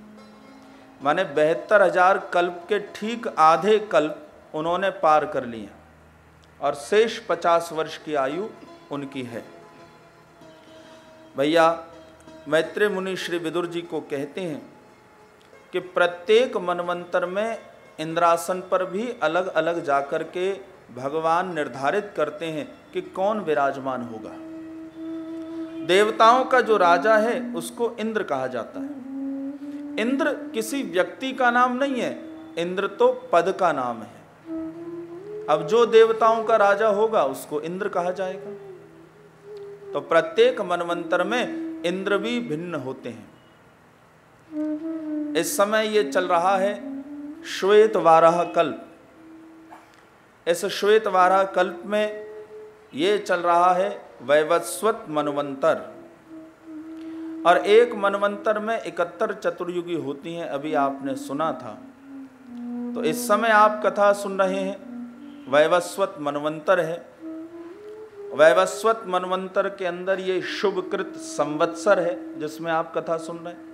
माने बहत्तर हज़ार कल्प के ठीक आधे कल्प उन्होंने पार कर लिए और शेष पचास वर्ष की आयु उनकी है। भैया मैत्रेय मुनि श्री विदुर जी को कहते हैं कि प्रत्येक मनवंतर में इंद्रासन पर भी अलग अलग जाकर के भगवान निर्धारित करते हैं कि कौन विराजमान होगा। देवताओं का जो राजा है, उसको इंद्र कहा जाता है। इंद्र किसी व्यक्ति का नाम नहीं है, इंद्र तो पद का नाम है। अब जो देवताओं का राजा होगा, उसको इंद्र कहा जाएगा। तो प्रत्येक मनवंतर में इंद्र भी भिन्न होते हैं। इस समय ये चल रहा है श्वेत वाराह कल्प। इस श्वेत वारा कल्प में ये चल रहा है वैवस्वत मनवंतर। और एक मनवंतर में इकहत्तर चतुर्युगी होती हैं, अभी आपने सुना था। तो इस समय आप कथा सुन रहे हैं, वैवस्वत मनवंतर है। वैवस्वत मनवंतर के अंदर ये शुभकृत संवत्सर है, जिसमें आप कथा सुन रहे हैं।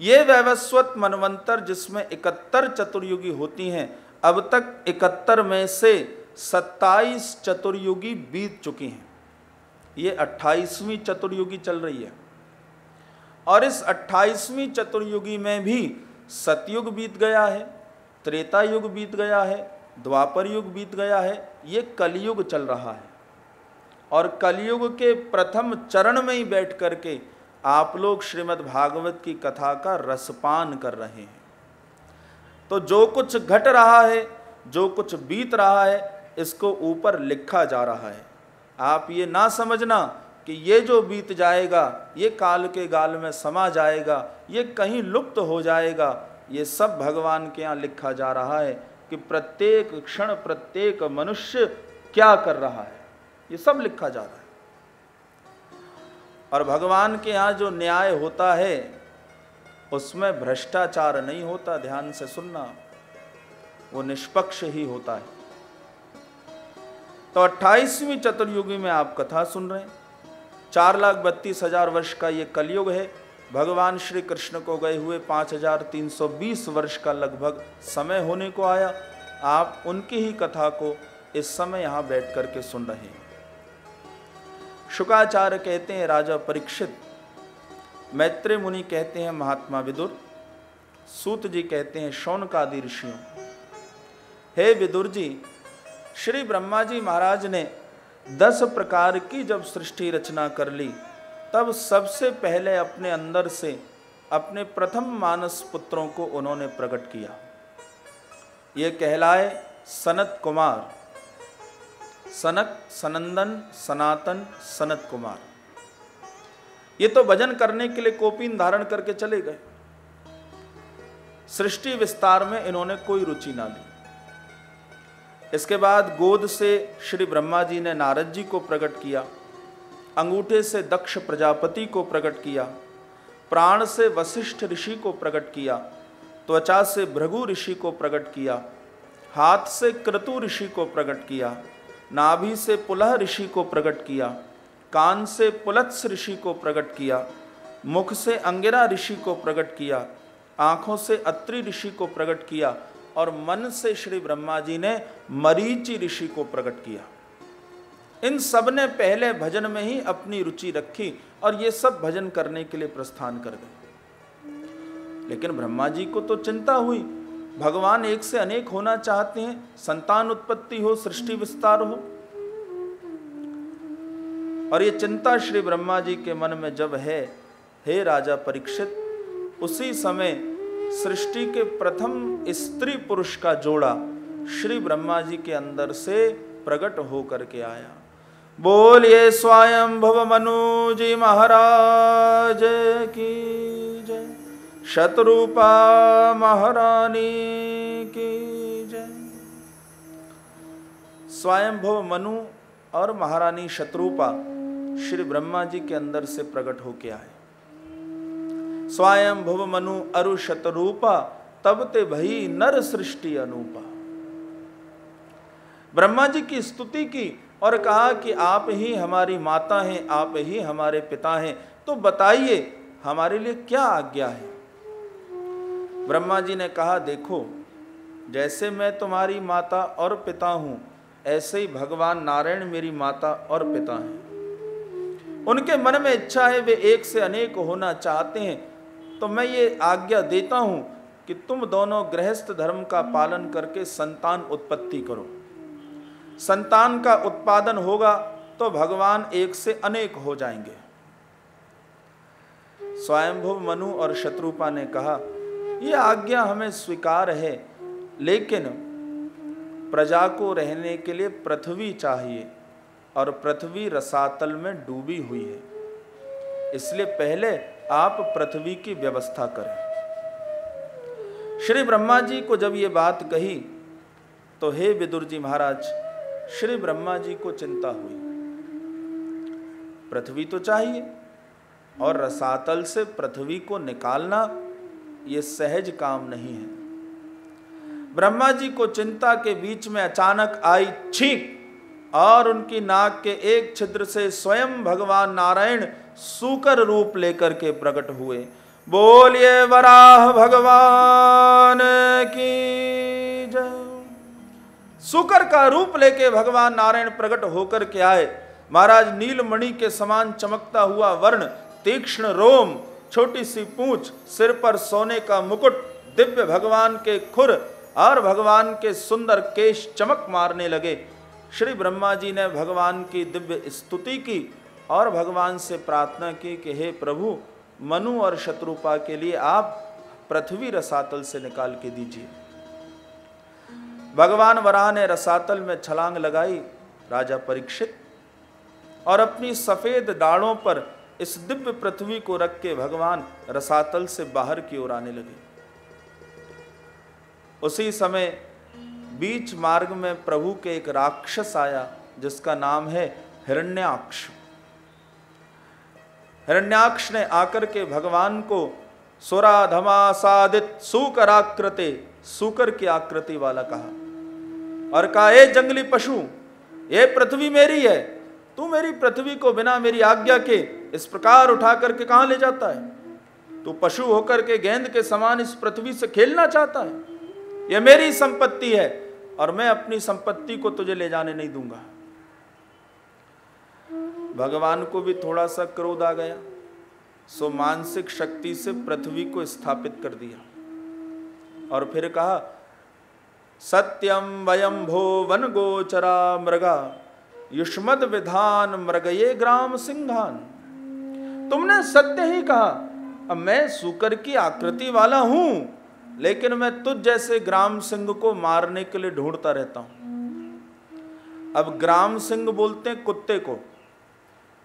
ये वैवस्वत मनवंतर जिसमें इकहत्तर चतुर्युगी होती हैं, अब तक इकहत्तर में से सत्ताईस चतुर्युगी बीत चुकी हैं। ये अट्ठाईसवीं चतुर्युगी चल रही है। और इस अट्ठाईसवीं चतुर्युगी में भी सतयुग बीत गया है त्रेता युग बीत गया है द्वापर युग बीत गया है, ये कलयुग चल रहा है। और कलयुग के प्रथम चरण में ही बैठ करके आप लोग श्रीमद् भागवत की कथा का रसपान कर रहे हैं। तो जो कुछ घट रहा है, जो कुछ बीत रहा है, इसको ऊपर लिखा जा रहा है। आप ये ना समझना कि ये जो बीत जाएगा, ये काल के गाल में समा जाएगा, ये कहीं लुप्त हो जाएगा, ये सब भगवान के यहाँ लिखा जा रहा है कि प्रत्येक क्षण, प्रत्येक मनुष्य क्या कर रहा है। ये सब लिखा जा रहा है। और भगवान के यहाँ जो न्याय होता है, उसमें भ्रष्टाचार नहीं होता, ध्यान से सुनना, वो निष्पक्ष ही होता है। तो अट्ठाईसवीं चतुर्युगी में आप कथा सुन रहे हैं। चार लाख बत्तीस हज़ार वर्ष का ये कलयुग है। भगवान श्री कृष्ण को गए हुए पाँच हज़ार तीन सौ बीस वर्ष का लगभग समय होने को आया। आप उनकी ही कथा को इस समय यहाँ बैठ करके सुन रहे हैं। शुकाचार्य कहते हैं, राजा परीक्षित मैत्रेय मुनि कहते हैं, महात्मा विदुर, सूत जी कहते हैं, शौनकादि ऋषियों, हे विदुर जी श्री ब्रह्मा जी महाराज ने दस प्रकार की जब सृष्टि रचना कर ली, तब सबसे पहले अपने अंदर से अपने प्रथम मानस पुत्रों को उन्होंने प्रकट किया। ये कहलाए सनत कुमार। सनक, सनंदन, सनातन, सनत कुमार। ये तो भजन करने के लिए कोपीन धारण करके चले गए। सृष्टि विस्तार में इन्होंने कोई रुचि ना ली। इसके बाद गोद से श्री ब्रह्मा जी ने नारद जी को प्रकट किया, अंगूठे से दक्ष प्रजापति को प्रकट किया, प्राण से वशिष्ठ ऋषि को प्रकट किया, त्वचा से भृगु ऋषि को प्रकट किया, हाथ से क्रतु ऋषि को प्रकट किया, नाभि से पुलह ऋषि को प्रकट किया, कान से पुलत्स ऋषि को प्रकट किया, मुख से अंगिरा ऋषि को प्रकट किया, आँखों से अत्रि ऋषि को प्रकट किया और मन से श्री ब्रह्मा जी ने मरीचि ऋषि को प्रकट किया। इन सबने पहले भजन में ही अपनी रुचि रखी और ये सब भजन करने के लिए प्रस्थान कर गए। लेकिन ब्रह्मा जी को तो चिंता हुई। भगवान एक से अनेक होना चाहते हैं, संतान उत्पत्ति हो, सृष्टि विस्तार हो। और ये चिंता श्री ब्रह्मा जी के मन में जब है, हे राजा परीक्षित, उसी समय सृष्टि के प्रथम स्त्री पुरुष का जोड़ा श्री ब्रह्मा जी के अंदर से प्रकट होकर के आया। बोलिए स्वयं भव मनु जी महाराज की जय। शत्रुपा महारानी की जय। स्वयं भव मनु और महारानी शत्रुपा श्री ब्रह्मा जी के अंदर से प्रकट होके आए। स्वयं भुव मनु अरु शतरूपा तब ते भई नर सृष्टि अनुपा। ब्रह्मा जी की स्तुति की और कहा कि आप ही हमारी माता हैं, आप ही हमारे पिता हैं तो बताइए, हमारे लिए क्या आज्ञा है? ब्रह्मा जी ने कहा, देखो, जैसे मैं तुम्हारी माता और पिता हूँ, ऐसे ही भगवान नारायण मेरी माता और पिता हैं। उनके मन में इच्छा है, वे एक से अनेक होना चाहते हैं तो मैं ये आज्ञा देता हूँ कि तुम दोनों गृहस्थ धर्म का पालन करके संतान उत्पत्ति करो। संतान का उत्पादन होगा तो भगवान एक से अनेक हो जाएँगे। स्वयंभुव मनु और शत्रुपा ने कहा यह आज्ञा हमें स्वीकार है, लेकिन प्रजा को रहने के लिए पृथ्वी चाहिए और पृथ्वी रसातल में डूबी हुई है। इसलिए पहले आप पृथ्वी की व्यवस्था करें। श्री ब्रह्मा जी को जब ये बात कही तो हे विदुर जी महाराज, श्री ब्रह्मा जी को चिंता हुई। पृथ्वी तो चाहिए, और रसातल से पृथ्वी को निकालना यह सहज काम नहीं है। ब्रह्मा जी को चिंता के बीच में अचानक आई, छींक! और उनकी नाक के एक छिद्र से स्वयं भगवान नारायण सूकर रूप लेकर के प्रकट हुए। बोलिए वराह भगवान की जय। सुकर का रूप लेके भगवान नारायण प्रकट होकर के आए। महाराज नीलमणि के समान चमकता हुआ वर्ण, तीक्ष्ण रोम, छोटी सी पूंछ, सिर पर सोने का मुकुट, दिव्य भगवान के खुर और भगवान के सुंदर केश चमक मारने लगे। श्री ब्रह्मा जी ने भगवान की दिव्य स्तुति की और भगवान से प्रार्थना की कि हे प्रभु, मनु और शत्रुपा के लिए आप पृथ्वी रसातल से निकाल के दीजिए। भगवान वराह ने रसातल में छलांग लगाई, राजा परीक्षित, और अपनी सफ़ेद डाड़ों पर इस दिव्य पृथ्वी को रख के भगवान रसातल से बाहर की ओर आने लगे। उसी समय बीच मार्ग में प्रभु के एक राक्षस आया, जिसका नाम है हिरण्याक्ष। हिरण्याक्ष ने आकर के भगवान को, सुराधमासादित सुकराकृते, सुकर की आकृति वाला कहा, और कहा, ए जंगली पशु, ये पृथ्वी मेरी है। तू मेरी पृथ्वी को बिना मेरी आज्ञा के इस प्रकार उठा करके कहाँ ले जाता है? तू पशु होकर के गेंद के समान इस पृथ्वी से खेलना चाहता है। यह मेरी संपत्ति है और मैं अपनी संपत्ति को तुझे ले जाने नहीं दूँगा। भगवान को भी थोड़ा सा क्रोध आ गया, सो मानसिक शक्ति से पृथ्वी को स्थापित कर दिया। और फिर कहा सत्यम वयम भो वन गोचरा मृगा, युष्मद विधान मृगये ग्राम सिंघान तुमने सत्य ही कहा, अब मैं सुकर की आकृति वाला हूँ लेकिन मैं तुझ जैसे ग्राम सिंह को मारने के लिए ढूंढता रहता हूँ। अब ग्राम सिंह बोलते हैं कुत्ते को।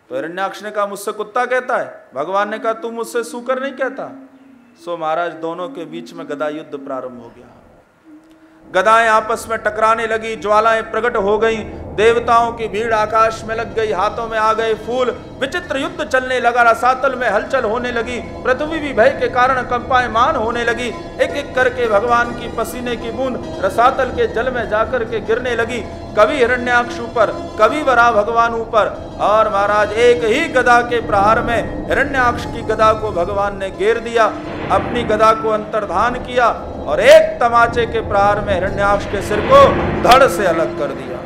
तो हिरण्याक्ष ने कहा, मुझसे कुत्ता कहता है? भगवान ने कहा, तू मुझसे सुकर नहीं कहता? सो महाराज, दोनों के बीच में गदा युद्ध प्रारंभ हो गया। गदाएँ आपस में टकराने लगी, ज्वालाएँ प्रकट हो गई देवताओं की भीड़ आकाश में लग गई, हाथों में आ गए फूल। विचित्र युद्ध चलने लगा, रसातल में हलचल होने लगी, पृथ्वी भी भय के कारण कंपायमान होने लगी। एक एक करके भगवान की पसीने की बूंद रसातल के जल में जाकर के गिरने लगी। कभी हिरण्याक्ष ऊपर कभी वरा भगवान ऊपर। और महाराज, एक ही गदा के प्रहार में हिरण्याक्ष की गदा को भगवान ने घेर दिया, अपनी गदा को अंतर्धान किया और एक तमाचे के प्रहार में हिरण्याक्ष के सिर को धड़ से अलग कर दिया।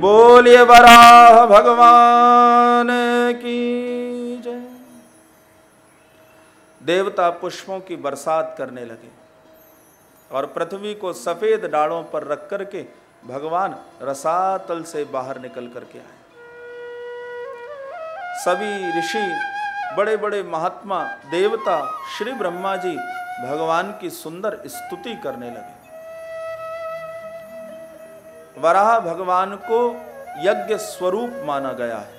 बोलिए वराह भगवान की जय। देवता पुष्पों की बरसात करने लगे और पृथ्वी को सफ़ेद डालों पर रख करके भगवान रसातल से बाहर निकल करके आए। सभी ऋषि बड़े बड़े महात्मा, देवता, श्री ब्रह्मा जी भगवान की सुंदर स्तुति करने लगे। वराह भगवान को यज्ञ स्वरूप माना गया है।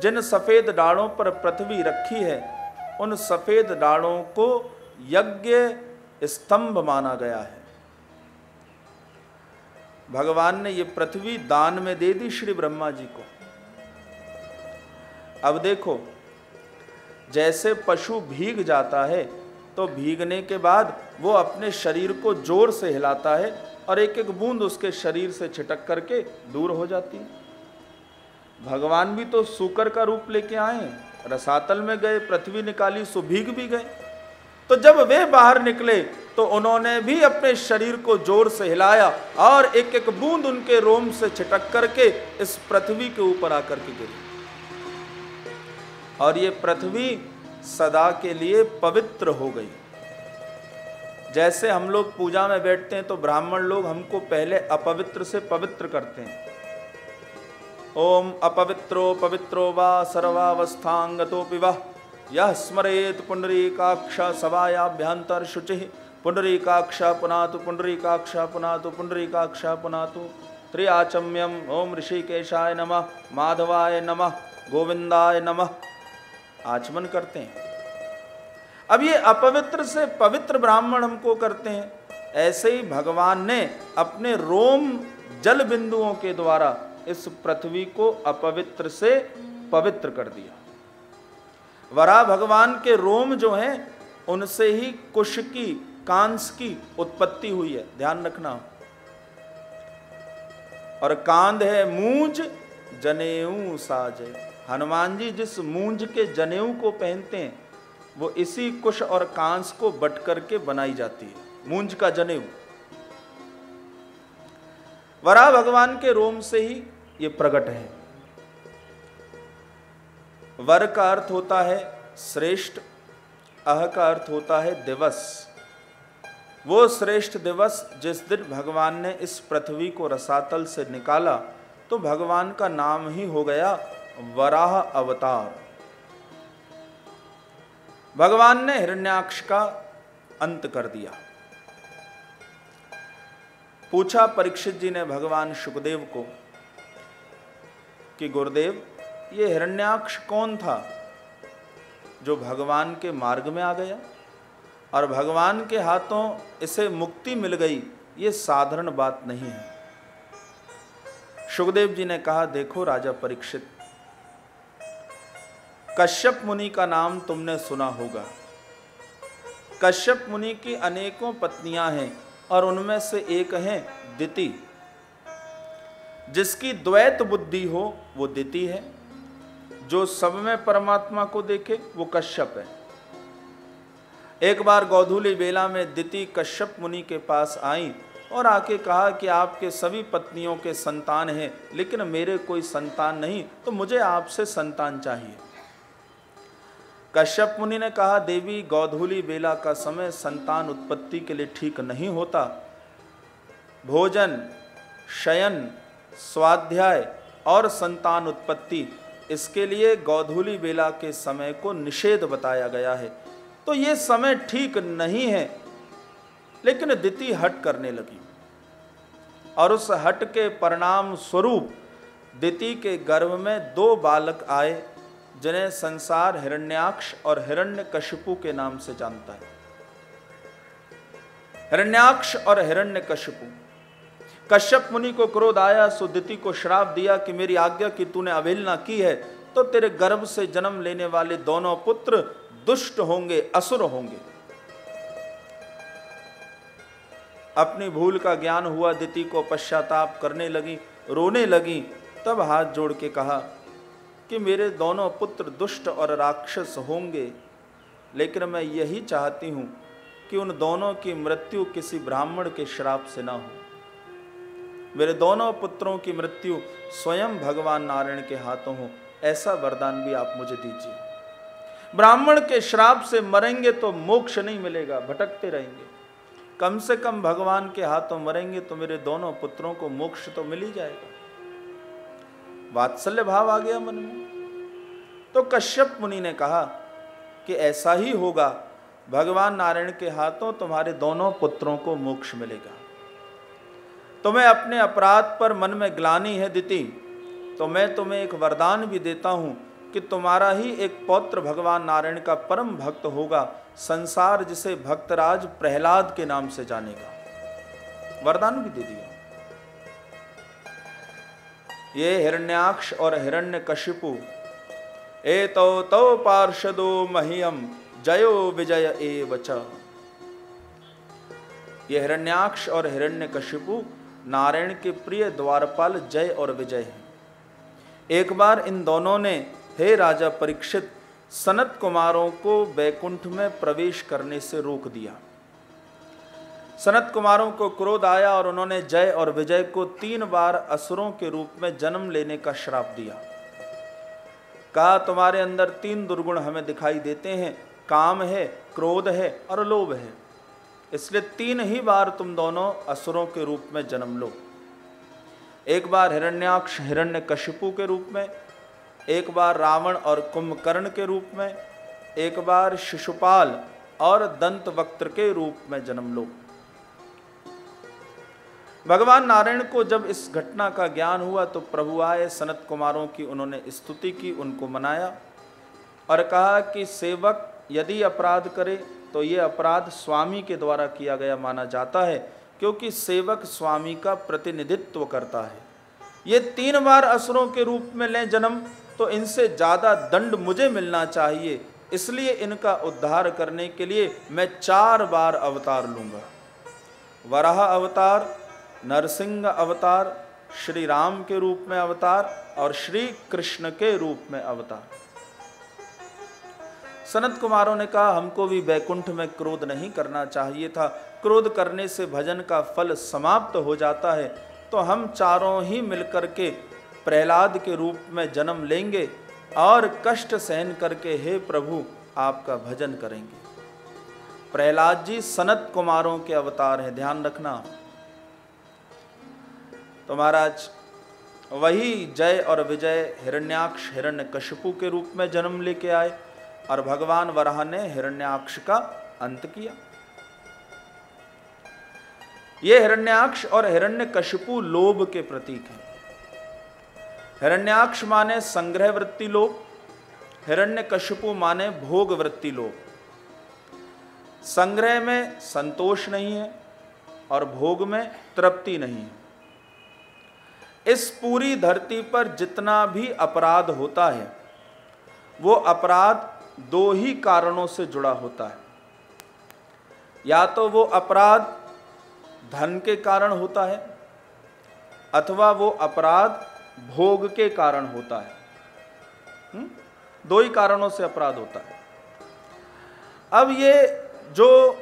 जिन सफ़ेद डाड़ों पर पृथ्वी रखी है, उन सफ़ेद डाड़ों को यज्ञ स्तंभ माना गया है। भगवान ने यह पृथ्वी दान में दे दी श्री ब्रह्मा जी को। अब देखो, जैसे पशु भीग जाता है तो भीगने के बाद वो अपने शरीर को ज़ोर से हिलाता है और एक एक बूंद उसके शरीर से छिटक करके दूर हो जाती है। भगवान भी तो सूकर का रूप लेके आए, रसातल में गए, पृथ्वी निकाली सो भीग भी गए। तो जब वे बाहर निकले तो उन्होंने भी अपने शरीर को ज़ोर से हिलाया और एक एक बूंद उनके रोम से छिटक करके इस पृथ्वी के ऊपर आकर के गिरी। और ये पृथ्वी सदा के लिए पवित्र हो गई। जैसे हम लोग पूजा में बैठते हैं तो ब्राह्मण लोग हमको पहले अपवित्र से पवित्र करते हैं। ओम अपवित्रो पवित्रो वा सर्वावस्थांगतो पिवा यह स्मरेत पुंडरीकाक्ष सवायाभ्यंतर शुचि। पुंडरीकाक्ष पुनातु पुंडरीकाक्ष पुनातु पुंडरीकाक्ष पुनातु। त्रियाचम्यम ओम ऋषिकेशाय नमः। माधवाय नमः। गोविंदाय नमः। आचमन करते हैं। अब ये अपवित्र से पवित्र ब्राह्मण हमको करते हैं। ऐसे ही भगवान ने अपने रोम जल बिंदुओं के द्वारा इस पृथ्वी को अपवित्र से पवित्र कर दिया। वरा भगवान के रोम जो हैं, उनसे ही कुश की, कांस की उत्पत्ति हुई है। ध्यान रखना। और कांध है मूंज, जनेऊ साजे। हनुमान जी जिस मूंज के जनेऊ को पहनते हैं वो इसी कुश और कांस को बट करके बनाई जाती है। मूंज का जनेऊ। वरा भगवान के रोम से ही ये प्रकट है। वर का अर्थ होता है श्रेष्ठ, अह का अर्थ होता है दिवस। वो श्रेष्ठ दिवस जिस दिन भगवान ने इस पृथ्वी को रसातल से निकाला तो भगवान का नाम ही हो गया वराह अवतार। भगवान ने हिरण्याक्ष का अंत कर दिया। पूछा परीक्षित जी ने भगवान सुखदेव को कि गुरुदेव, ये हिरण्याक्ष कौन था जो भगवान के मार्ग में आ गया और भगवान के हाथों इसे मुक्ति मिल गई, ये साधारण बात नहीं है। सुखदेव जी ने कहा, देखो राजा परीक्षित कश्यप मुनि का नाम तुमने सुना होगा। कश्यप मुनि की अनेकों पत्नियाँ हैं और उनमें से एक है दिति। जिसकी द्वैत बुद्धि हो, वो दिति है। जो सब में परमात्मा को देखे, वो कश्यप है। एक बार गौधूली बेला में दिति कश्यप मुनि के पास आई और आके कहा कि आपके सभी पत्नियों के संतान हैं, लेकिन मेरे कोई संतान नहीं तो मुझे आपसे संतान चाहिए। कश्यप मुनि ने कहा, देवी, गौधूली बेला का समय संतान उत्पत्ति के लिए ठीक नहीं होता। भोजन, शयन, स्वाध्याय और संतान उत्पत्ति, इसके लिए गौधूली बेला के समय को निषेध बताया गया है। तो ये समय ठीक नहीं है, लेकिन दिति हट करने लगी। और उस हट के परिणाम स्वरूप दिति के गर्भ में दो बालक आए जिन्हें संसार हिरण्याक्ष और हिरण्य कशिपु के नाम से जानता है। हिरण्याक्ष और हिरण्य कशिपु कश्यप मुनि को क्रोध आया सो दिति को श्राप दिया कि मेरी आज्ञा की तूने अवहेलना की है तो तेरे गर्भ से जन्म लेने वाले दोनों पुत्र दुष्ट होंगे, असुर होंगे। अपनी भूल का ज्ञान हुआ, दिति को पश्चाताप करने लगी, रोने लगी, तब हाथ जोड़ के कहा कि मेरे दोनों पुत्र दुष्ट और राक्षस होंगे, लेकिन मैं यही चाहती हूँ कि उन दोनों की मृत्यु किसी ब्राह्मण के श्राप से ना हो। मेरे दोनों पुत्रों की मृत्यु स्वयं भगवान नारायण के हाथों हो, ऐसा वरदान भी आप मुझे दीजिए। ब्राह्मण के श्राप से मरेंगे तो मोक्ष नहीं मिलेगा, भटकते रहेंगे। कम से कम भगवान के हाथों मरेंगे तो मेरे दोनों पुत्रों को मोक्ष तो मिल ही जाएगा। वात्सल्य भाव आ गया मन में। तो कश्यप मुनि ने कहा कि ऐसा ही होगा, भगवान नारायण के हाथों तुम्हारे दोनों पुत्रों को मोक्ष मिलेगा। तुम्हें अपने अपराध पर मन में ग्लानी है दिति तो मैं तुम्हें एक वरदान भी देता हूँ कि तुम्हारा ही एक पौत्र भगवान नारायण का परम भक्त होगा, संसार जिसे भक्तराज प्रहलाद के नाम से जानेगा। वरदान भी दे दिया। ये हिरण्याक्ष और हिरण्य कशिपु ए तो तो पार्षदो महियम जयो विजय ए वच ये हिरण्याक्ष और हिरण्य कशिपु नारायण के प्रिय द्वारपाल जय और विजय हैं। एक बार इन दोनों ने हे राजा परीक्षित, सनत कुमारों को बैकुंठ में प्रवेश करने से रोक दिया। सनत कुमारों को क्रोध आया और उन्होंने जय और विजय को तीन बार असुरों के रूप में जन्म लेने का श्राप दिया। कहा, तुम्हारे अंदर तीन दुर्गुण हमें दिखाई देते हैं। काम है, क्रोध है और लोभ है। इसलिए तीन ही बार तुम दोनों असुरों के रूप में जन्म लो। एक बार हिरण्याक्ष हिरण्य कशिपु के रूप में, एक बार रावण और कुंभकर्ण के रूप में, एक बार शिशुपाल और दंत वक्त्र के रूप में जन्म लो। भगवान नारायण को जब इस घटना का ज्ञान हुआ तो प्रभु आए, सनत कुमारों की उन्होंने स्तुति की, उनको मनाया और कहा कि सेवक यदि अपराध करे तो ये अपराध स्वामी के द्वारा किया गया माना जाता है, क्योंकि सेवक स्वामी का प्रतिनिधित्व करता है। ये तीन बार असुरों के रूप में लें जन्म तो इनसे ज़्यादा दंड मुझे मिलना चाहिए, इसलिए इनका उद्धार करने के लिए मैं चार बार अवतार लूँगा। वराह अवतार नरसिंह अवतार श्री राम के रूप में अवतार और श्री कृष्ण के रूप में अवतार। सनत कुमारों ने कहा, हमको भी बैकुंठ में क्रोध नहीं करना चाहिए था। क्रोध करने से भजन का फल समाप्त हो जाता है तो हम चारों ही मिलकर के प्रहलाद के रूप में जन्म लेंगे और कष्ट सहन करके हे प्रभु, आपका भजन करेंगे। प्रहलाद जी, सनत कुमारों के अवतार हैं, ध्यान रखना। तो महाराज, वही जय और विजय हिरण्याक्ष हिरण्य कशपु के रूप में जन्म लेके आए और भगवान वराह ने हिरण्याक्ष का अंत किया। ये हिरण्याक्ष और हिरण्य कशपु लोभ के प्रतीक हैं। हिरण्याक्ष माने संग्रह वृत्ति लोभ हिरण्य कशपु माने भोग वृत्ति लोभ। संग्रह में संतोष नहीं है और भोग में तृप्ति नहीं है। इस पूरी धरती पर जितना भी अपराध होता है, वो अपराध दो ही कारणों से जुड़ा होता है। या तो वो अपराध धन के कारण होता है, अथवा वो अपराध भोग के कारण होता है। हुँ? दो ही कारणों से अपराध होता है। अब ये जो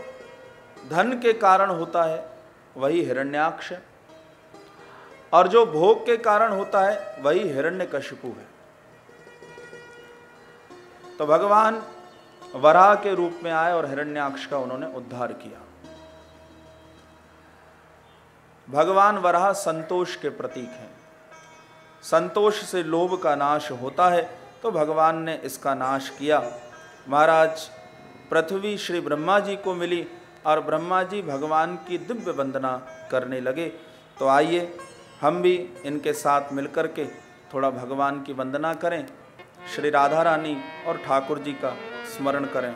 धन के कारण होता है, वही हिरण्याक्ष है। और जो भोग के कारण होता है, वही हिरण्य कशिपु है। तो भगवान वराह के रूप में आए और हिरण्याक्ष का उन्होंने उद्धार किया। भगवान वराह संतोष के प्रतीक हैं। संतोष से लोभ का नाश होता है तो भगवान ने इसका नाश किया। महाराज, पृथ्वी श्री ब्रह्मा जी को मिली और ब्रह्मा जी भगवान की दिव्य वंदना करने लगे। तो आइए हम भी इनके साथ मिलकर के थोड़ा भगवान की वंदना करें, श्री राधा रानी और ठाकुर जी का स्मरण करें।